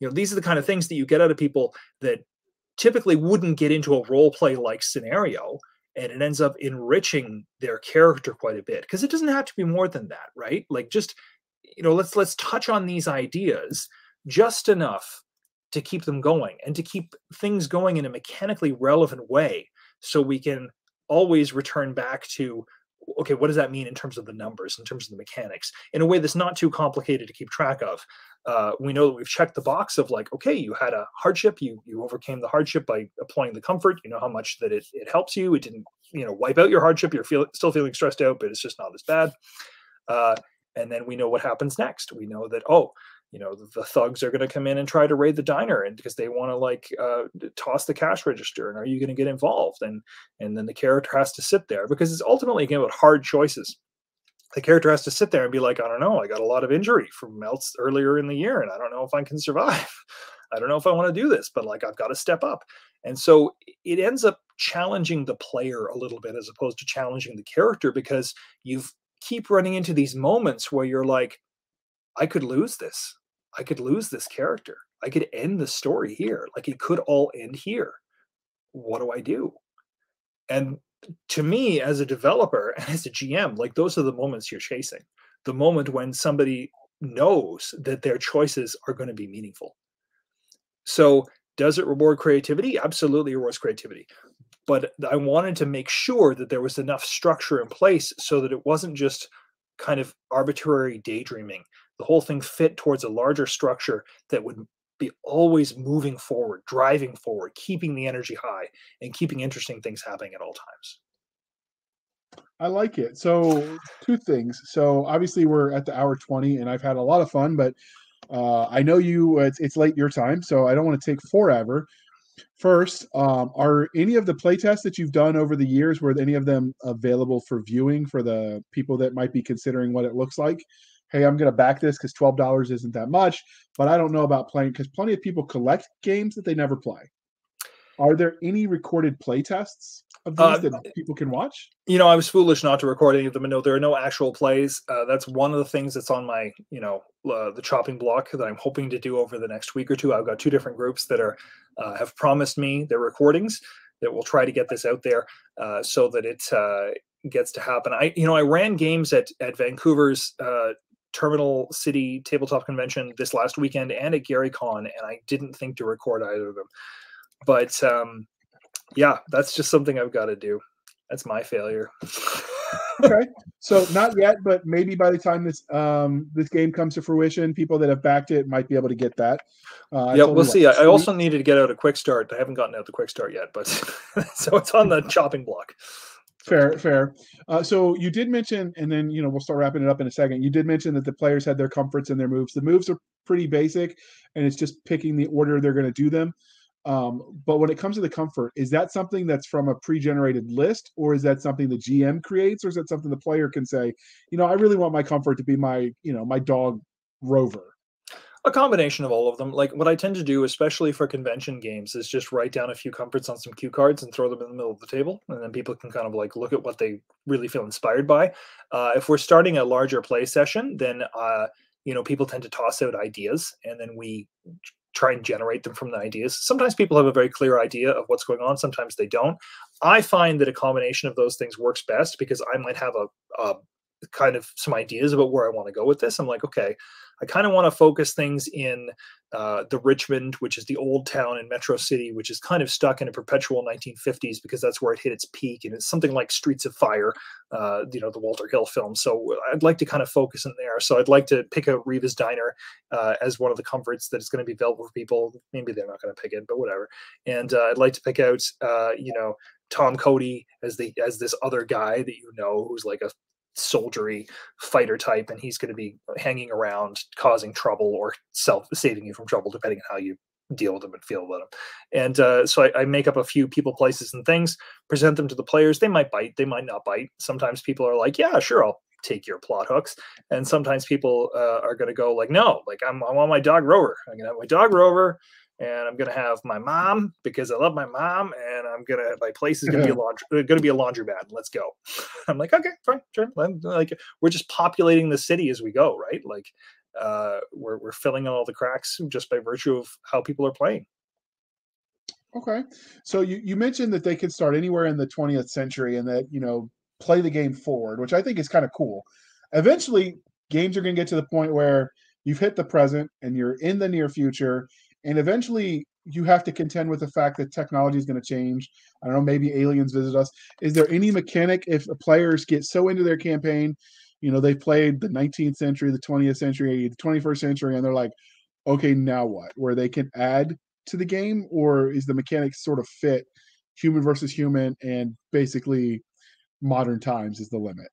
You know, these are the kind of things that you get out of people that typically wouldn't get into a role play like scenario and it ends up enriching their character quite a bit because it doesn't have to be more than that right? Like just you know let's let's touch on these ideas just enough to keep them going and to keep things going in a mechanically relevant way so we can always return back to okay what does that mean in terms of the numbers in terms of the mechanics in a way that's not too complicated to keep track of uh, we know that we've checked the box of like, okay, you had a hardship, you you overcame the hardship by applying the comfort. You know how much that it, it helps you. It didn't, you know, wipe out your hardship. You're feel, still feeling stressed out, but it's just not as bad. Uh, and then we know what happens next. We know that oh, you know, the, thugs are going to come in and try to raid the diner, and because they want to like uh, toss the cash register, and are you going to get involved? And and then the character has to sit there because it's ultimately again about hard choices the character has to sit there and be like, I don't know, I got a lot of injury from melts earlier in the year, and I don't know if I can survive. I don't know if I want to do this, but like I've got to step up. And so it ends up challenging the player a little bit as opposed to challenging the character because you keep running into these moments where you're like, I could lose this. I could lose this character. I could end the story here. Like it could all end here. What do I do? And to me as a developer and as a gm like those are the moments you're chasing the moment when somebody knows that their choices are going to be meaningful So does it reward creativity? Absolutely rewards creativity. But I wanted to make sure that there was enough structure in place so that it wasn't just kind of arbitrary daydreaming. The whole thing fit towards a larger structure that would be always moving forward, driving forward, keeping the energy high, and keeping interesting things happening at all times. I like it. So, two things. So, obviously, we're at the hour 20, and I've had a lot of fun, but uh, I know you, it's, it's late your time, so I don't want to take forever. First, um, are any of the playtests that you've done over the years, were any of them available for viewing for the people that might be considering what it looks like? Hey, I'm going to back this because $12 isn't that much, but I don't know about playing because plenty of people collect games that they never play. Are there any recorded playtests of these uh, that people can watch? You know, I was foolish not to record any of them, and no, there are no actual plays. Uh, that's one of the things that's on my, you know, uh, the chopping block that I'm hoping to do over the next week or two. I've got two different groups that are uh, have promised me their recordings that will try to get this out there uh, so that it uh, gets to happen. I, you know, I ran games at at Vancouver's Terminal City Tabletop Convention this last weekend and at Gary Con, and I didn't think to record either of them but um, yeah, that's just something I've got to do. That's my failure. okay, so not yet, but maybe by the time this um, this game comes to fruition, people that have backed it might be able to get that. Uh, yeah, we'll see. I, I also needed to get out a quick start. I haven't gotten out the quick start yet, but so it's on the chopping block. Fair, fair. Uh, so you did mention, and then you know we'll start wrapping it up in a second. You did mention that the players had their comforts and their moves. The moves are pretty basic, and it's just picking the order they're going to do them. Um, but when it comes to the comfort, is that something that's from a pre-generated list, or is that something the GM creates, or is that something the player can say, you know, I really want my comfort to be my, you know, my dog Rover? A combination of all of them. Like what I tend to do, especially for convention games, is just write down a few comforts on some cue cards and throw them in the middle of the table, and then people can kind of like look at what they really feel inspired by. Uh, if we're starting a larger play session, then uh, you know people tend to toss out ideas, and then we try and generate them from the ideas. Sometimes people have a very clear idea of what's going on, sometimes they don't. I find that a combination of those things works best because I might have a, a kind of some ideas about where I want to go with this. I'm like, okay, I kind of want to focus things in uh, the Richmond, which is the old town in Metro City, which is kind of stuck in a perpetual 1950s because that's where it hit its peak, and it's something like Streets of Fire, uh, you know, the Walter Hill film. So I'd like to kind of focus in there. So I'd like to pick out Reva's Diner uh, as one of the comforts that is going to be available for people. Maybe they're not going to pick it, but whatever. And uh, I'd like to pick out, uh, you know, Tom Cody as the as this other guy that you know who's like a soldiery fighter type, and he's going to be hanging around, causing trouble or self saving you from trouble, depending on how you deal with them and feel about them. And uh, so I, I, make up a few people, places, and things, present them to the players. They might bite, they might not bite. Sometimes people are like, "Yeah, sure, I'll take your plot hooks," and sometimes people uh, are going to go like, "No, like I'm, I want my dog Rover. I'm going to have my dog Rover." And I'm gonna have my mom because I love my mom, and I'm gonna my place is gonna be a laundry, uh, gonna be a laundromat. Let's go. I'm like, okay, fine, sure. Like we're just populating the city as we go, right? Like uh, we're we're filling in all the cracks just by virtue of how people are playing. Okay, so you you mentioned that they could start anywhere in the 20th century, and that you know play the game forward, which I think is kind of cool. Eventually, games are going to get to the point where you've hit the present and you're in the near future and eventually you have to contend with the fact that technology is going to change. I don't know, maybe aliens visit us. Is there any mechanic if the players get so into their campaign, you know, they played the 19th century, the 20th century, the 21st century, and they're like, okay, now what? Where they can add to the game, or is the mechanics sort of fit human versus human and basically modern times is the limit?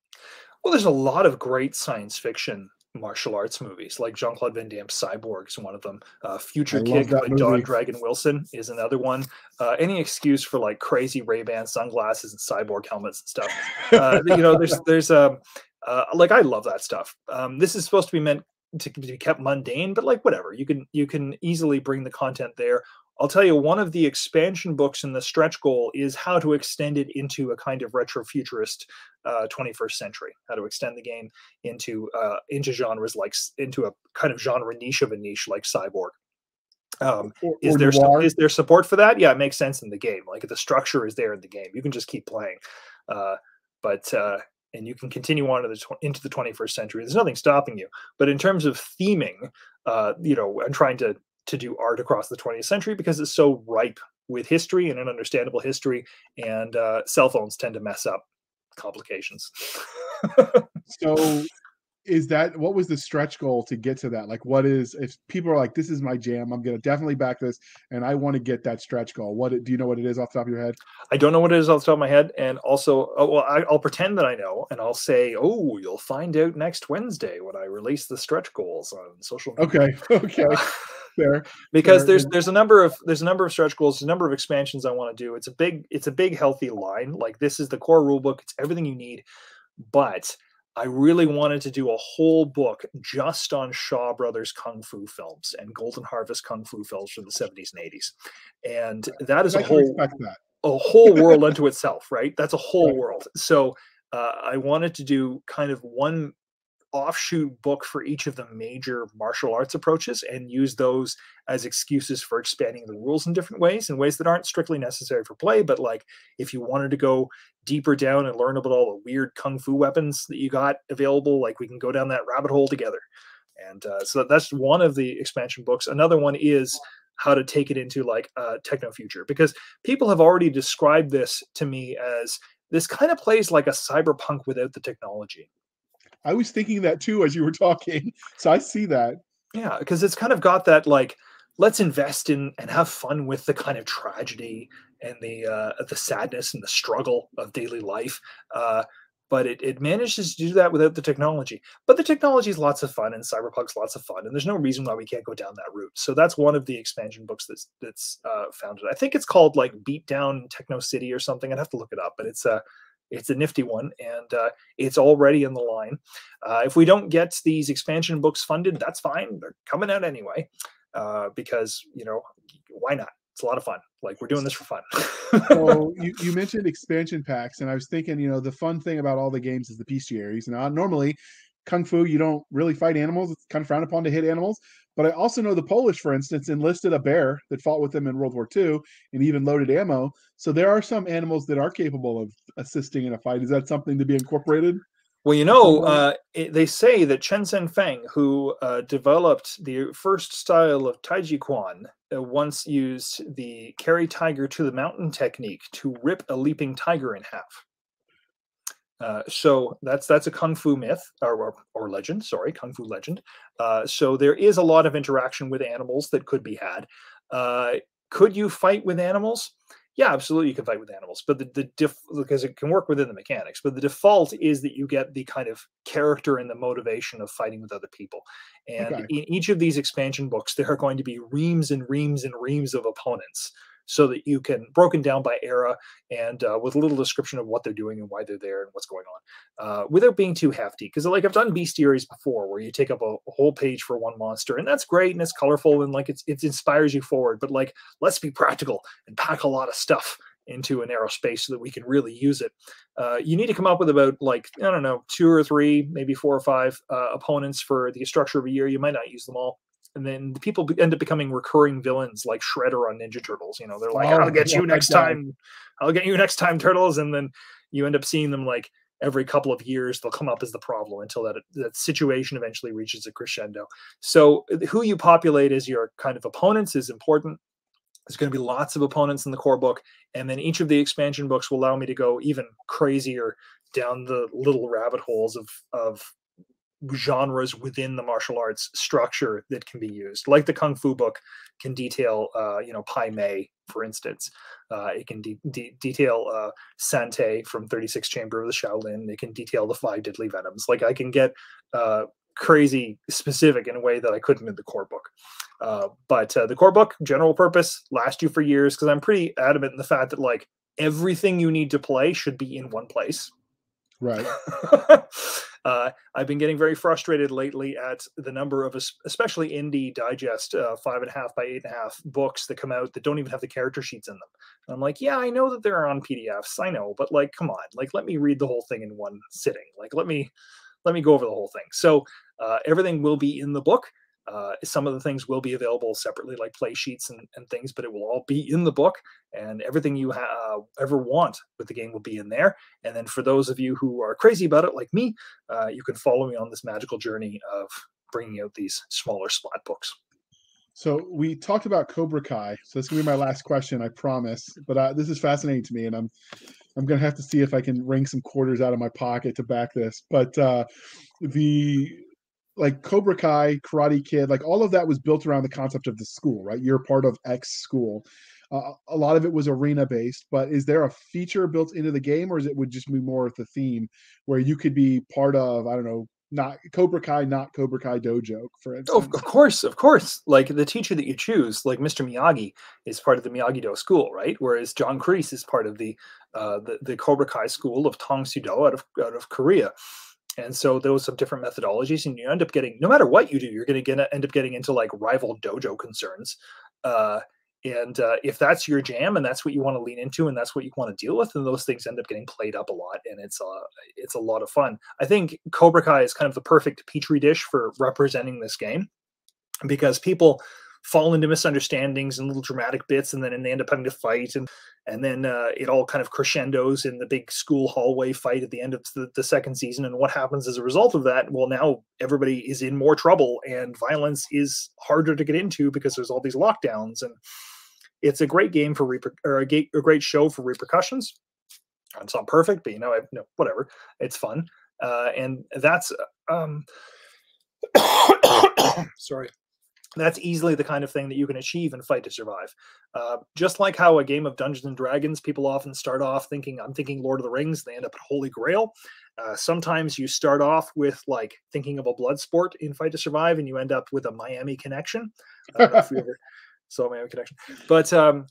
Well, there's a lot of great science fiction martial arts movies, like Jean Claude Van Damme's Cyborg is one of them. Uh, Future Kick by movie. Don Dragon Wilson is another one. Uh, any excuse for like crazy Ray Ban sunglasses and cyborg helmets and stuff. Uh, you know, there's there's um, uh, like I love that stuff. Um, this is supposed to be meant to, to be kept mundane, but like whatever, you can you can easily bring the content there. I'll tell you, one of the expansion books in the stretch goal is how to extend it into a kind of retrofuturist uh, 21st century. How to extend the game into uh, into genres like into a kind of genre niche of a niche like cyborg. Um, or, is there is there support for that? Yeah, it makes sense in the game. Like the structure is there in the game. You can just keep playing, uh, but uh, and you can continue on to the into the 21st century. There's nothing stopping you. But in terms of theming, uh, you know, and trying to to do art across the 20th century because it's so ripe with history and an understandable history, and uh, cell phones tend to mess up complications. so is that what was the stretch goal to get to that like what is if people are like this is my jam i'm gonna definitely back this and i want to get that stretch goal what do you know what it is off the top of your head i don't know what it is off the top of my head and also oh, well I, will pretend that i know and i'll say oh you'll find out next wednesday when i release the stretch goals on social media. okay okay Fair. because Fair. there's there's a number of there's a number of stretch goals, a number of expansions I want to do. It's a big it's a big healthy line. Like this is the core rule book. It's everything you need, but I really wanted to do a whole book just on Shaw Brothers kung fu films and Golden Harvest kung fu films from the 70s and 80s. And that is I a whole a whole world unto itself, right? That's a whole world. So uh, I wanted to do kind of one offshoot book for each of the major martial arts approaches and use those as excuses for expanding the rules in different ways in ways that aren't strictly necessary for play but like if you wanted to go deeper down and learn about all the weird kung fu weapons that you got available like we can go down that rabbit hole together. And uh, so that's one of the expansion books. Another one is how to take it into like a techno future because people have already described this to me as this kind of plays like a cyberpunk without the technology I was thinking that too as you were talking. So I see that. Yeah, because it's kind of got that like let's invest in and have fun with the kind of tragedy and the uh, the sadness and the struggle of daily life. Uh, but it, it manages to do that without the technology. But the technology is lots of fun and Cyberpunk's lots of fun, and there's no reason why we can't go down that route. So that's one of the expansion books that's that's uh, founded. I think it's called like Beatdown Techno City or something. I'd have to look it up, but it's a it's a nifty one, and uh, it's already in the line. Uh, if we don't get these expansion books funded, that's fine. They're coming out anyway, uh, because you know why not? It's a lot of fun. Like we're doing this for fun. so you, you mentioned expansion packs, and I was thinking, you know, the fun thing about all the games is the bestiaries. Now, normally, kung fu, you don't really fight animals. It's kind of frowned upon to hit animals. But I also know the Polish, for instance, enlisted a bear that fought with them in World War II and even loaded ammo. So there are some animals that are capable of assisting in a fight. Is that something to be incorporated? Well, you know, uh, it, they say that Chen Sen Feng, who uh, developed the first style of Taiji Quan, uh, once used the carry tiger to the mountain technique to rip a leaping tiger in half. Uh, so that's that's a kung fu myth or, or, or legend. Sorry, kung fu legend. Uh, so there is a lot of interaction with animals that could be had. Uh, could you fight with animals? Yeah, absolutely, you can fight with animals, but the, the diff because it can work within the mechanics. But the default is that you get the kind of character and the motivation of fighting with other people. And okay. in each of these expansion books, there are going to be reams and reams and reams of opponents so that you can broken down by era and uh, with a little description of what they're doing and why they're there and what's going on uh, without being too hefty because like i've done bestiaries before where you take up a, a, whole page for one monster and that's great and it's colorful and like it's, it inspires you forward but like let's be practical and pack a lot of stuff into a narrow space so that we can really use it. Uh, you need to come up with about like I don't know two or three, maybe four or five uh, opponents for the structure of a year. You might not use them all and then the people end up becoming recurring villains like Shredder on Ninja Turtles. You know, they're like, oh, "I'll get you next time. I'll get you next time, Turtles," and then you end up seeing them like every couple of years they'll come up as the problem until that that situation eventually reaches a crescendo. So who you populate as your kind of opponents is important. There's going to be lots of opponents in the core book, and then each of the expansion books will allow me to go even crazier down the little rabbit holes of of genres within the martial arts structure that can be used. Like the Kung Fu book can detail, uh, you know, Pai Mei, for instance. Uh, it can de de detail uh, San Te from 36 Chamber of the Shaolin. It can detail the five deadly venoms. Like I can get uh, crazy specific in a way that I couldn't in the core book. Uh, but uh, the core book, general purpose, last you for years because I'm pretty adamant in the fact that like everything you need to play should be in one place. Right. Uh, I've been getting very frustrated lately at the number of, especially indie digest uh, five and a half by eight and a half books that come out that don't even have the character sheets in them. And I'm like, yeah, I know that they're on PDFs, I know, but like, come on, like, let me read the whole thing in one sitting. Like, let me, let me go over the whole thing. So uh, everything will be in the book. Uh, some of the things will be available separately, like play sheets and, and things, but it will all be in the book, and everything you ha- uh, ever want with the game will be in there. And then for those of you who are crazy about it, like me, uh, you can follow me on this magical journey of bringing out these smaller splat books. So we talked about Cobra Kai. So this gonna be my last question, I promise. But uh, this is fascinating to me, and I'm I'm gonna have to see if I can wring some quarters out of my pocket to back this. But uh, the like Cobra Kai, Karate Kid, like all of that was built around the concept of the school, right? You're part of X school. Uh, a lot of it was arena based, but is there a feature built into the game, or is it would just be more of the theme where you could be part of, I don't know, not Cobra Kai, not Cobra Kai Dojo, for instance? Oh, of course, of course. Like the teacher that you choose, like Mr. Miyagi, is part of the Miyagi Do school, right? Whereas John Kreese is part of the uh, the, the Cobra Kai school of Tang Soo Do out of out of Korea. And so those some different methodologies, and you end up getting no matter what you do, you're going to end up getting into like rival dojo concerns. Uh, and uh, if that's your jam and that's what you want to lean into and that's what you want to deal with, then those things end up getting played up a lot, and it's uh, it's a lot of fun. I think Cobra Kai is kind of the perfect petri dish for representing this game because people fall into misunderstandings and little dramatic bits, and then they end up having to fight, and and then uh, it all kind of crescendos in the big school hallway fight at the end of the, the, second season. And what happens as a result of that? Well, now everybody is in more trouble, and violence is harder to get into because there's all these lockdowns, and it's a great game for reper- or a, ga- a great show for repercussions. It's not perfect, but you know, I, no, whatever. It's fun, uh, and that's um, sorry that's easily the kind of thing that you can achieve in Fight to Survive. Uh, just like how a game of Dungeons and Dragons, people often start off thinking, I'm thinking Lord of the Rings, they end up at Holy Grail. Uh, sometimes you start off with like thinking of a blood sport in Fight to Survive, and you end up with a Miami connection. I don't know if you ever saw Miami connection, but um,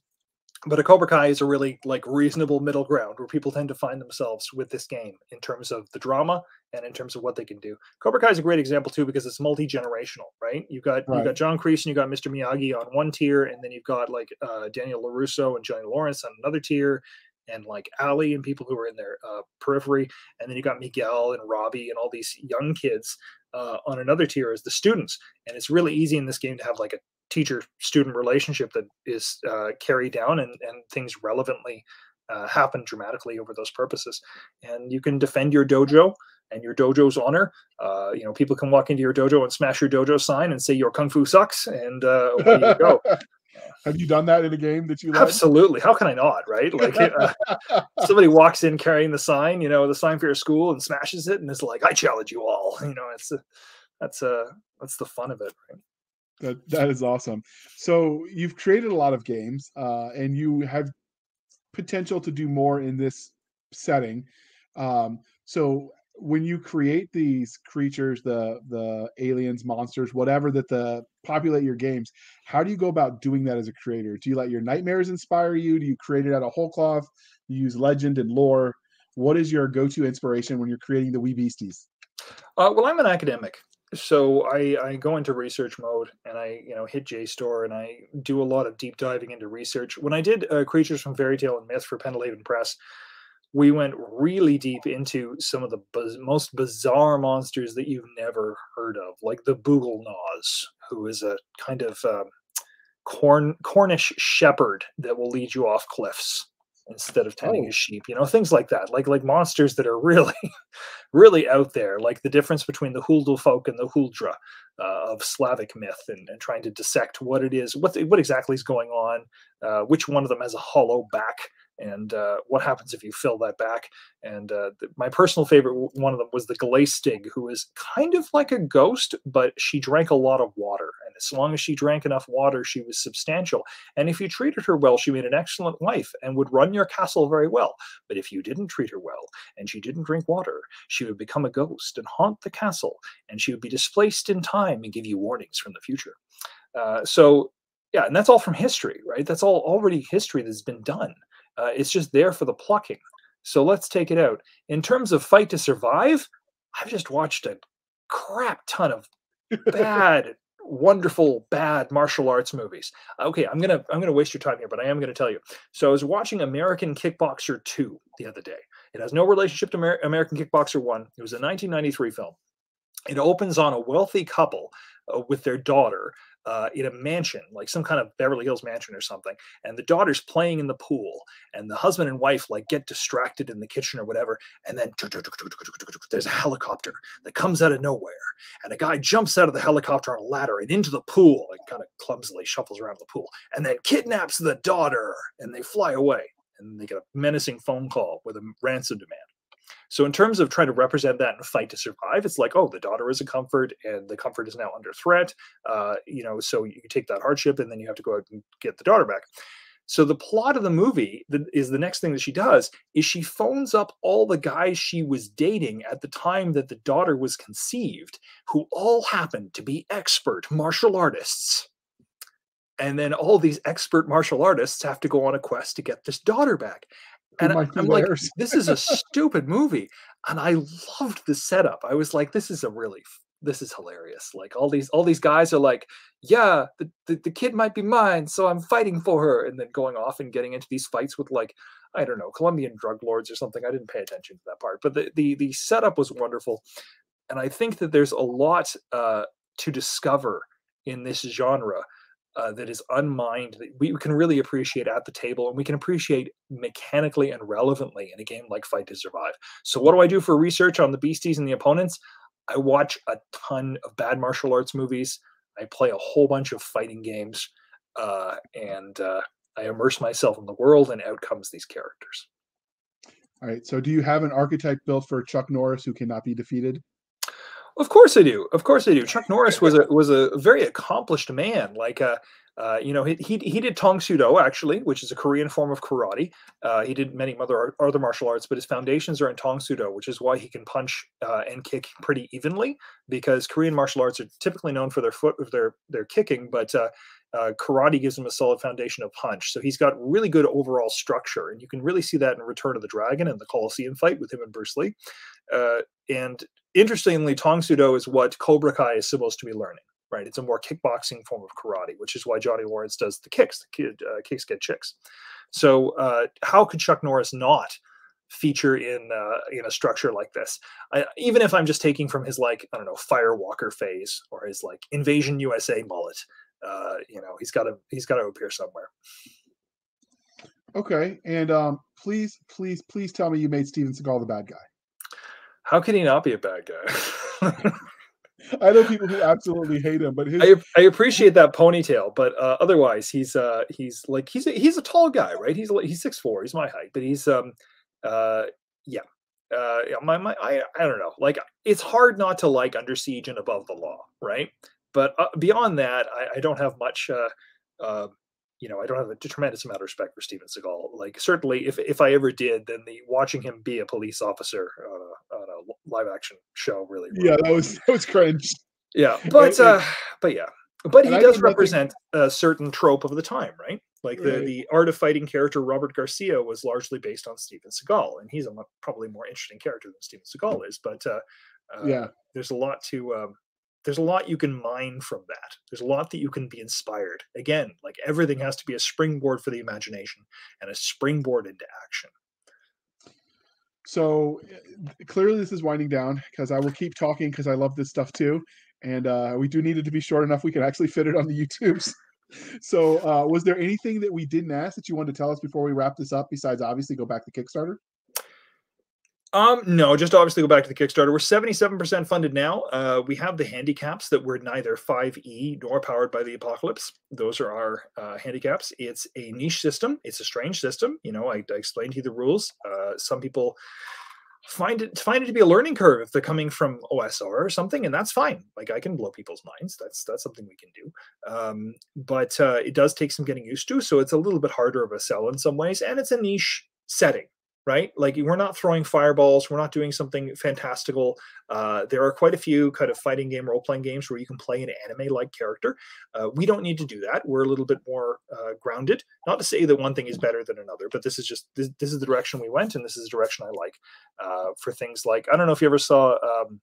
but a Cobra Kai is a really like reasonable middle ground where people tend to find themselves with this game in terms of the drama and in terms of what they can do. Cobra Kai is a great example too because it's multi generational, right? You've got right. you got John Kreese and you got Mr. Miyagi on one tier, and then you've got like uh, Daniel Larusso and Johnny Lawrence on another tier, and like Ali and people who are in their uh, periphery, and then you got Miguel and Robbie and all these young kids uh, on another tier is the students. And it's really easy in this game to have like a teacher student relationship that is uh, carried down and, and things relevantly uh, happen dramatically over those purposes. And you can defend your dojo and your dojo's honor. Uh, you know, people can walk into your dojo and smash your dojo sign and say your kung fu sucks, and uh, away you go. Have you done that in a game that you? Led? Absolutely. How can I not? Right? Like uh, somebody walks in carrying the sign, you know, the sign for your school, and smashes it, and it's like, "I challenge you all." You know, it's a, that's uh that's the fun of it, right? That that is awesome. So you've created a lot of games, uh, and you have potential to do more in this setting. Um, so when you create these creatures, the the aliens, monsters, whatever that the populate your games, how do you go about doing that as a creator? Do you let your nightmares inspire you? Do you create it out of whole cloth? Do you use legend and lore? What is your go-to inspiration when you're creating the wee beasties? Uh, well, I'm an academic, so I, I go into research mode and I you know hit JSTOR and I do a lot of deep diving into research. When I did uh, Creatures from Fairy Tale and Myth for Pendelhaven Press, we went really deep into some of the biz- most bizarre monsters that you've never heard of, like the Boogelnaws, who is a kind of um, corn Cornish shepherd that will lead you off cliffs instead of tending oh. a sheep you know things like that like like monsters that are really really out there like the difference between the huldufolk and the huldra uh, of slavic myth and, and trying to dissect what it is what what exactly is going on uh, which one of them has a hollow back and uh, what happens if you fill that back. And uh, the, my personal favorite one of them was the Glaistig, who is kind of like a ghost, but she drank a lot of water. And as long as she drank enough water, she was substantial. And if you treated her well, she made an excellent wife and would run your castle very well. But if you didn't treat her well and she didn't drink water, she would become a ghost and haunt the castle, and she would be displaced in time and give you warnings from the future. Uh, so yeah, and that's all from history, right? That's all already history that's been done. Uh, it's just there for the plucking. So let's take it out. In terms of Fight to Survive, I've just watched a crap ton of bad, wonderful, bad martial arts movies. Okay, I'm gonna I'm gonna waste your time here, but I am gonna tell you. So I was watching American Kickboxer 2 the other day. It has no relationship to Amer- American Kickboxer 1. It was a 1993 film. It opens on a wealthy couple uh, with their daughter uh, in a mansion, like some kind of Beverly Hills mansion or something, and the daughter's playing in the pool, and the husband and wife like get distracted in the kitchen or whatever, and then there's a helicopter that comes out of nowhere, and a guy jumps out of the helicopter on a ladder and into the pool and kind of clumsily shuffles around the pool, and then kidnaps the daughter, and they fly away, and they get a menacing phone call with a ransom demand. So in terms of trying to represent that and fight to survive, it's like, oh, the daughter is a comfort, and the comfort is now under threat. Uh, you know, so you take that hardship, and then you have to go out and get the daughter back. So the plot of the movie is the next thing that she does is she phones up all the guys she was dating at the time that the daughter was conceived, who all happened to be expert martial artists. And then all these expert martial artists have to go on a quest to get this daughter back and I, am like, this is a stupid movie. And I loved the setup. I was like, this is a really, this is hilarious. Like all these, all these guys are like, yeah, the, the, the kid might be mine, so I'm fighting for her, and then going off and getting into these fights with like, I don't know, Colombian drug lords or something. I didn't pay attention to that part, but the the the setup was wonderful, and I think that there's a lot uh, to discover in this genre uh, that is unmined that we can really appreciate at the table and we can appreciate mechanically and relevantly in a game like Fight to Survive. So, what do I do for research on the beasties and the opponents? I watch a ton of bad martial arts movies. I play a whole bunch of fighting games, uh, and uh, I immerse myself in the world, and out comes these characters. All right. So, do you have an archetype built for Chuck Norris who cannot be defeated? Of course I do. Of course I do. Chuck Norris was a was a very accomplished man. Like uh, uh, you know, he, he he did Tang Soo Do actually, which is a Korean form of karate. Uh, he did many other other martial arts, but his foundations are in Tang Soo Do, which is why he can punch uh, and kick pretty evenly. Because Korean martial arts are typically known for their foot their their kicking, but uh, uh, karate gives him a solid foundation of punch. So he's got really good overall structure, and you can really see that in Return of the Dragon and the Colosseum fight with him and Bruce Lee. Uh, and interestingly, Tang Soo Do is what Cobra Kai is supposed to be learning. Right, it's a more kickboxing form of karate, which is why Johnny Lawrence does the kicks. The kid, uh, kicks get chicks. So uh, how could Chuck Norris not feature in uh, in a structure like this? I, even if I'm just taking from his like I don't know Firewalker phase or his like Invasion USA mullet, uh, you know he's got to he's got to appear somewhere. Okay, and um, please, please, please tell me you made Steven Seagal the bad guy. How can he not be a bad guy? I know people who absolutely hate him, but his... I, I appreciate that ponytail, but uh, otherwise he's uh he's like he's a, he's a tall guy, right? He's he's six four, he's my height, but he's um uh yeah uh my my I I don't know, like it's hard not to like Under Siege and Above the Law, right? But uh, beyond that, I, I don't have much uh, uh you know, I don't have a tremendous amount of respect for Steven Seagal. Like, certainly, if if I ever did, then the watching him be a police officer on a, on a live action show really. Yeah, that was that was cringe. Yeah, but uh, but yeah, but he does represent nothing... a certain trope of the time, right? Like the right. the art of fighting character Robert Garcia was largely based on Steven Seagal, and he's a probably more interesting character than Steven Seagal is. But uh, uh, yeah, there's a lot to um, there's a lot you can mine from that. There's a lot that you can be inspired. Again, like everything has to be a springboard for the imagination and a springboard into action. So clearly, this is winding down because I will keep talking because I love this stuff too. And uh, we do need it to be short enough we can actually fit it on the YouTubes. So, uh, was there anything that we didn't ask that you wanted to tell us before we wrap this up? Besides, obviously, go back to Kickstarter. Um, no, just obviously go back to the Kickstarter. We're 77% funded now. Uh, we have the handicaps that were neither 5e nor powered by the apocalypse. Those are our uh, handicaps. It's a niche system. It's a strange system. You know, I, I explained to you the rules. Uh, some people find it find it to be a learning curve if they're coming from OSR or something, and that's fine. Like I can blow people's minds. That's that's something we can do. Um, but uh, it does take some getting used to. So it's a little bit harder of a sell in some ways, and it's a niche setting right? Like we're not throwing fireballs, we're not doing something fantastical. Uh, there are quite a few kind of fighting game, role playing games where you can play an anime like character. Uh, we don't need to do that. We're a little bit more uh, grounded. Not to say that one thing is better than another, but this is just this, this is the direction we went, and this is the direction I like uh, for things like I don't know if you ever saw. Um,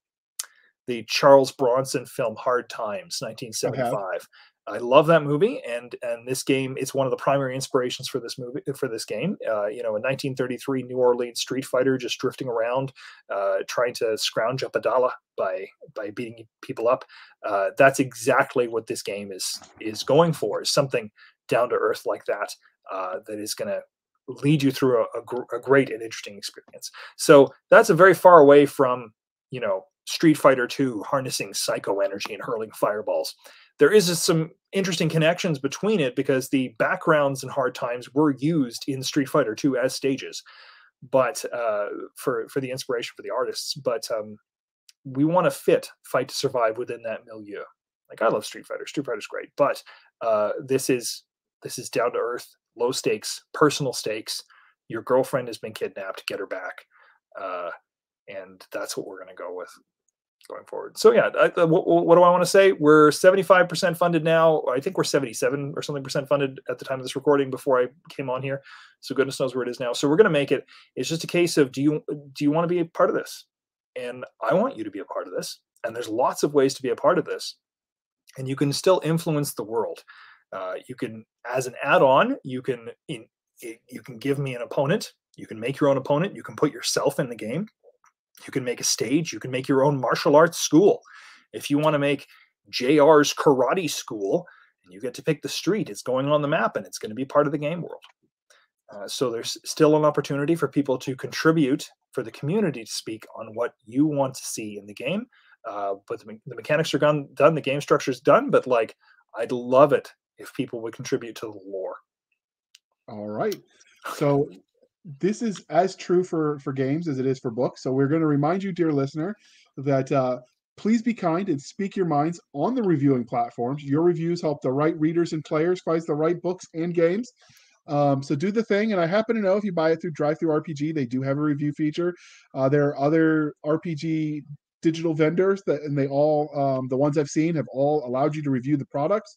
the Charles Bronson film Hard Times, 1975. I love that movie, and and this game is one of the primary inspirations for this movie for this game. Uh, you know, a 1933 New Orleans street fighter just drifting around, uh, trying to scrounge up a dollar by by beating people up. Uh, that's exactly what this game is is going for. Is something down to earth like that uh, that is going to lead you through a, a, gr- a great and interesting experience. So that's a very far away from you know Street Fighter 2 harnessing psycho energy and hurling fireballs there is some interesting connections between it because the backgrounds and hard times were used in Street Fighter 2 as stages, but uh, for for the inspiration for the artists. But um, we want to fit Fight to Survive within that milieu. Like I love Street Fighter. Street Fighter's great, but uh, this is this is down to earth, low stakes, personal stakes. Your girlfriend has been kidnapped. Get her back, uh, and that's what we're going to go with going forward. So yeah, I, what, what, do I want to say? We're 75% funded now. I think we're 77 or something percent funded at the time of this recording before I came on here. So goodness knows where it is now. So we're going to make it. It's just a case of do you do you want to be a part of this? And I want you to be a part of this. And there's lots of ways to be a part of this. And you can still influence the world. Uh, you can, as an add-on, you can in, you can give me an opponent. You can make your own opponent. You can put yourself in the game you can make a stage, you can make your own martial arts school. If you want to make JR's karate school, and you get to pick the street, it's going on the map and it's going to be part of the game world. Uh, so there's still an opportunity for people to contribute for the community to speak on what you want to see in the game. Uh, but the, the mechanics are done, done, the game structure is done. But like, I'd love it if people would contribute to the lore. All right. So this is as true for for games as it is for books. So we're going to remind you, dear listener, that uh, please be kind and speak your minds on the reviewing platforms. Your reviews help the right readers and players find the right books and games. Um, so do the thing. And I happen to know if you buy it through DriveThruRPG, they do have a review feature. Uh, there are other RPG digital vendors that and they all um, the ones i've seen have all allowed you to review the products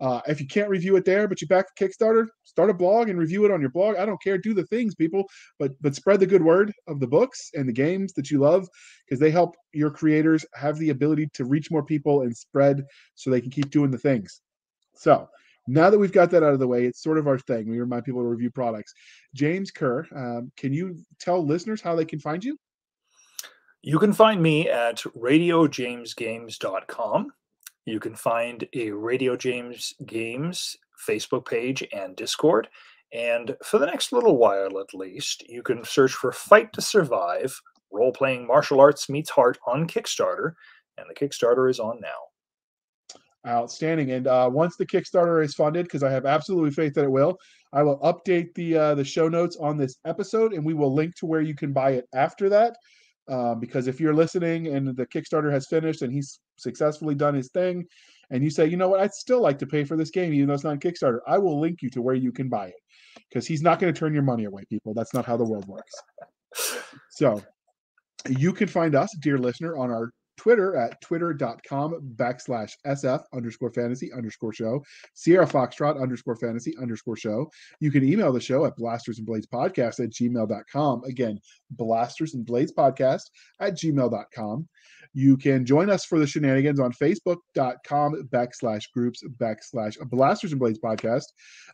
uh, if you can't review it there but you back kickstarter start a blog and review it on your blog i don't care do the things people but but spread the good word of the books and the games that you love because they help your creators have the ability to reach more people and spread so they can keep doing the things so now that we've got that out of the way, it's sort of our thing. We remind people to review products. James Kerr, um, can you tell listeners how they can find you? You can find me at radiojamesgames.com. You can find a Radio James Games Facebook page and Discord. And for the next little while at least, you can search for Fight to Survive role playing martial arts meets heart on Kickstarter. And the Kickstarter is on now. Outstanding. And uh, once the Kickstarter is funded, because I have absolutely faith that it will, I will update the uh, the show notes on this episode, and we will link to where you can buy it after that. Um, because if you're listening and the Kickstarter has finished and he's successfully done his thing, and you say, you know what, I'd still like to pay for this game, even though it's not Kickstarter, I will link you to where you can buy it because he's not going to turn your money away, people. That's not how the world works. So you can find us, dear listener, on our Twitter at twitter.com backslash SF underscore fantasy underscore show, Sierra Foxtrot underscore fantasy underscore show. You can email the show at blasters and blades podcast at gmail.com. Again, blasters and blades podcast at gmail.com. You can join us for the shenanigans on facebook.com backslash groups backslash blasters and blades podcast.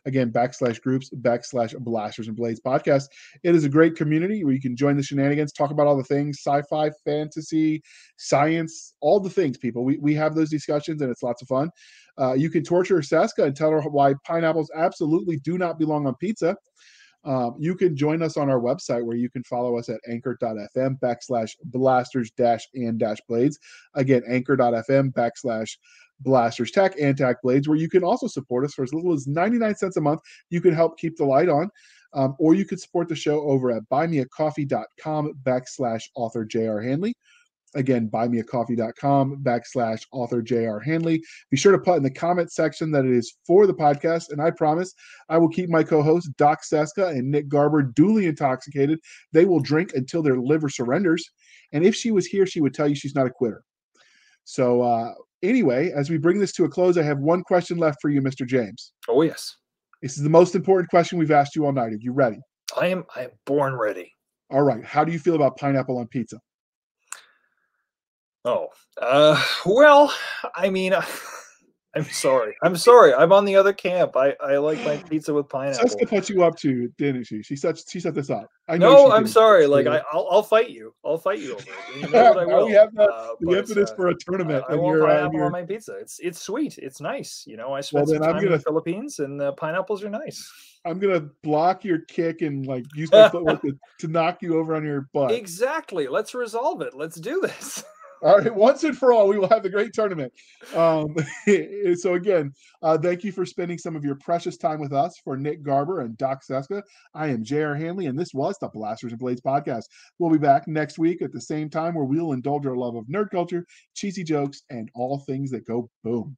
Again, backslash groups backslash blasters and blades podcast. It is a great community where you can join the shenanigans, talk about all the things sci fi, fantasy, science, all the things, people. We, we have those discussions and it's lots of fun. Uh, you can torture Cisca and tell her why pineapples absolutely do not belong on pizza. Um, you can join us on our website where you can follow us at anchor.fm backslash blasters dash and dash blades. Again, anchor.fm backslash blasters tech and tech blades, where you can also support us for as little as 99 cents a month. You can help keep the light on. Um, or you can support the show over at buymeacoffee.com backslash author JR Handley. Again, buymeacoffee.com backslash author J.R. Handley. Be sure to put in the comment section that it is for the podcast. And I promise I will keep my co hosts, Doc Cisca and Nick Garber, duly intoxicated. They will drink until their liver surrenders. And if she was here, she would tell you she's not a quitter. So, uh, anyway, as we bring this to a close, I have one question left for you, Mr. James. Oh, yes. This is the most important question we've asked you all night. Are you ready? I am. I am born ready. All right. How do you feel about pineapple on pizza? Oh, uh, well, I mean, I'm sorry. I'm sorry. I'm on the other camp. I, I like my pizza with pineapple. Jessica put you up to, didn't she? She set she set this up. I know. No, I'm sorry. Like I, will I'll fight you. I'll fight you over it. You know I will. we have the, uh, the impetus uh, for a tournament. I, I want uh, pineapple on my pizza. It's it's sweet. It's nice. You know, I spent well, some time gonna, in the Philippines, and the pineapples are nice. I'm gonna block your kick and like use my footwork to, to knock you over on your butt. Exactly. Let's resolve it. Let's do this. All right, once and for all, we will have the great tournament. Um, so again, uh, thank you for spending some of your precious time with us. For Nick Garber and Doc Cisca, I am J.R. Handley, and this was the Blasters and Blades podcast. We'll be back next week at the same time where we'll indulge our love of nerd culture, cheesy jokes, and all things that go boom.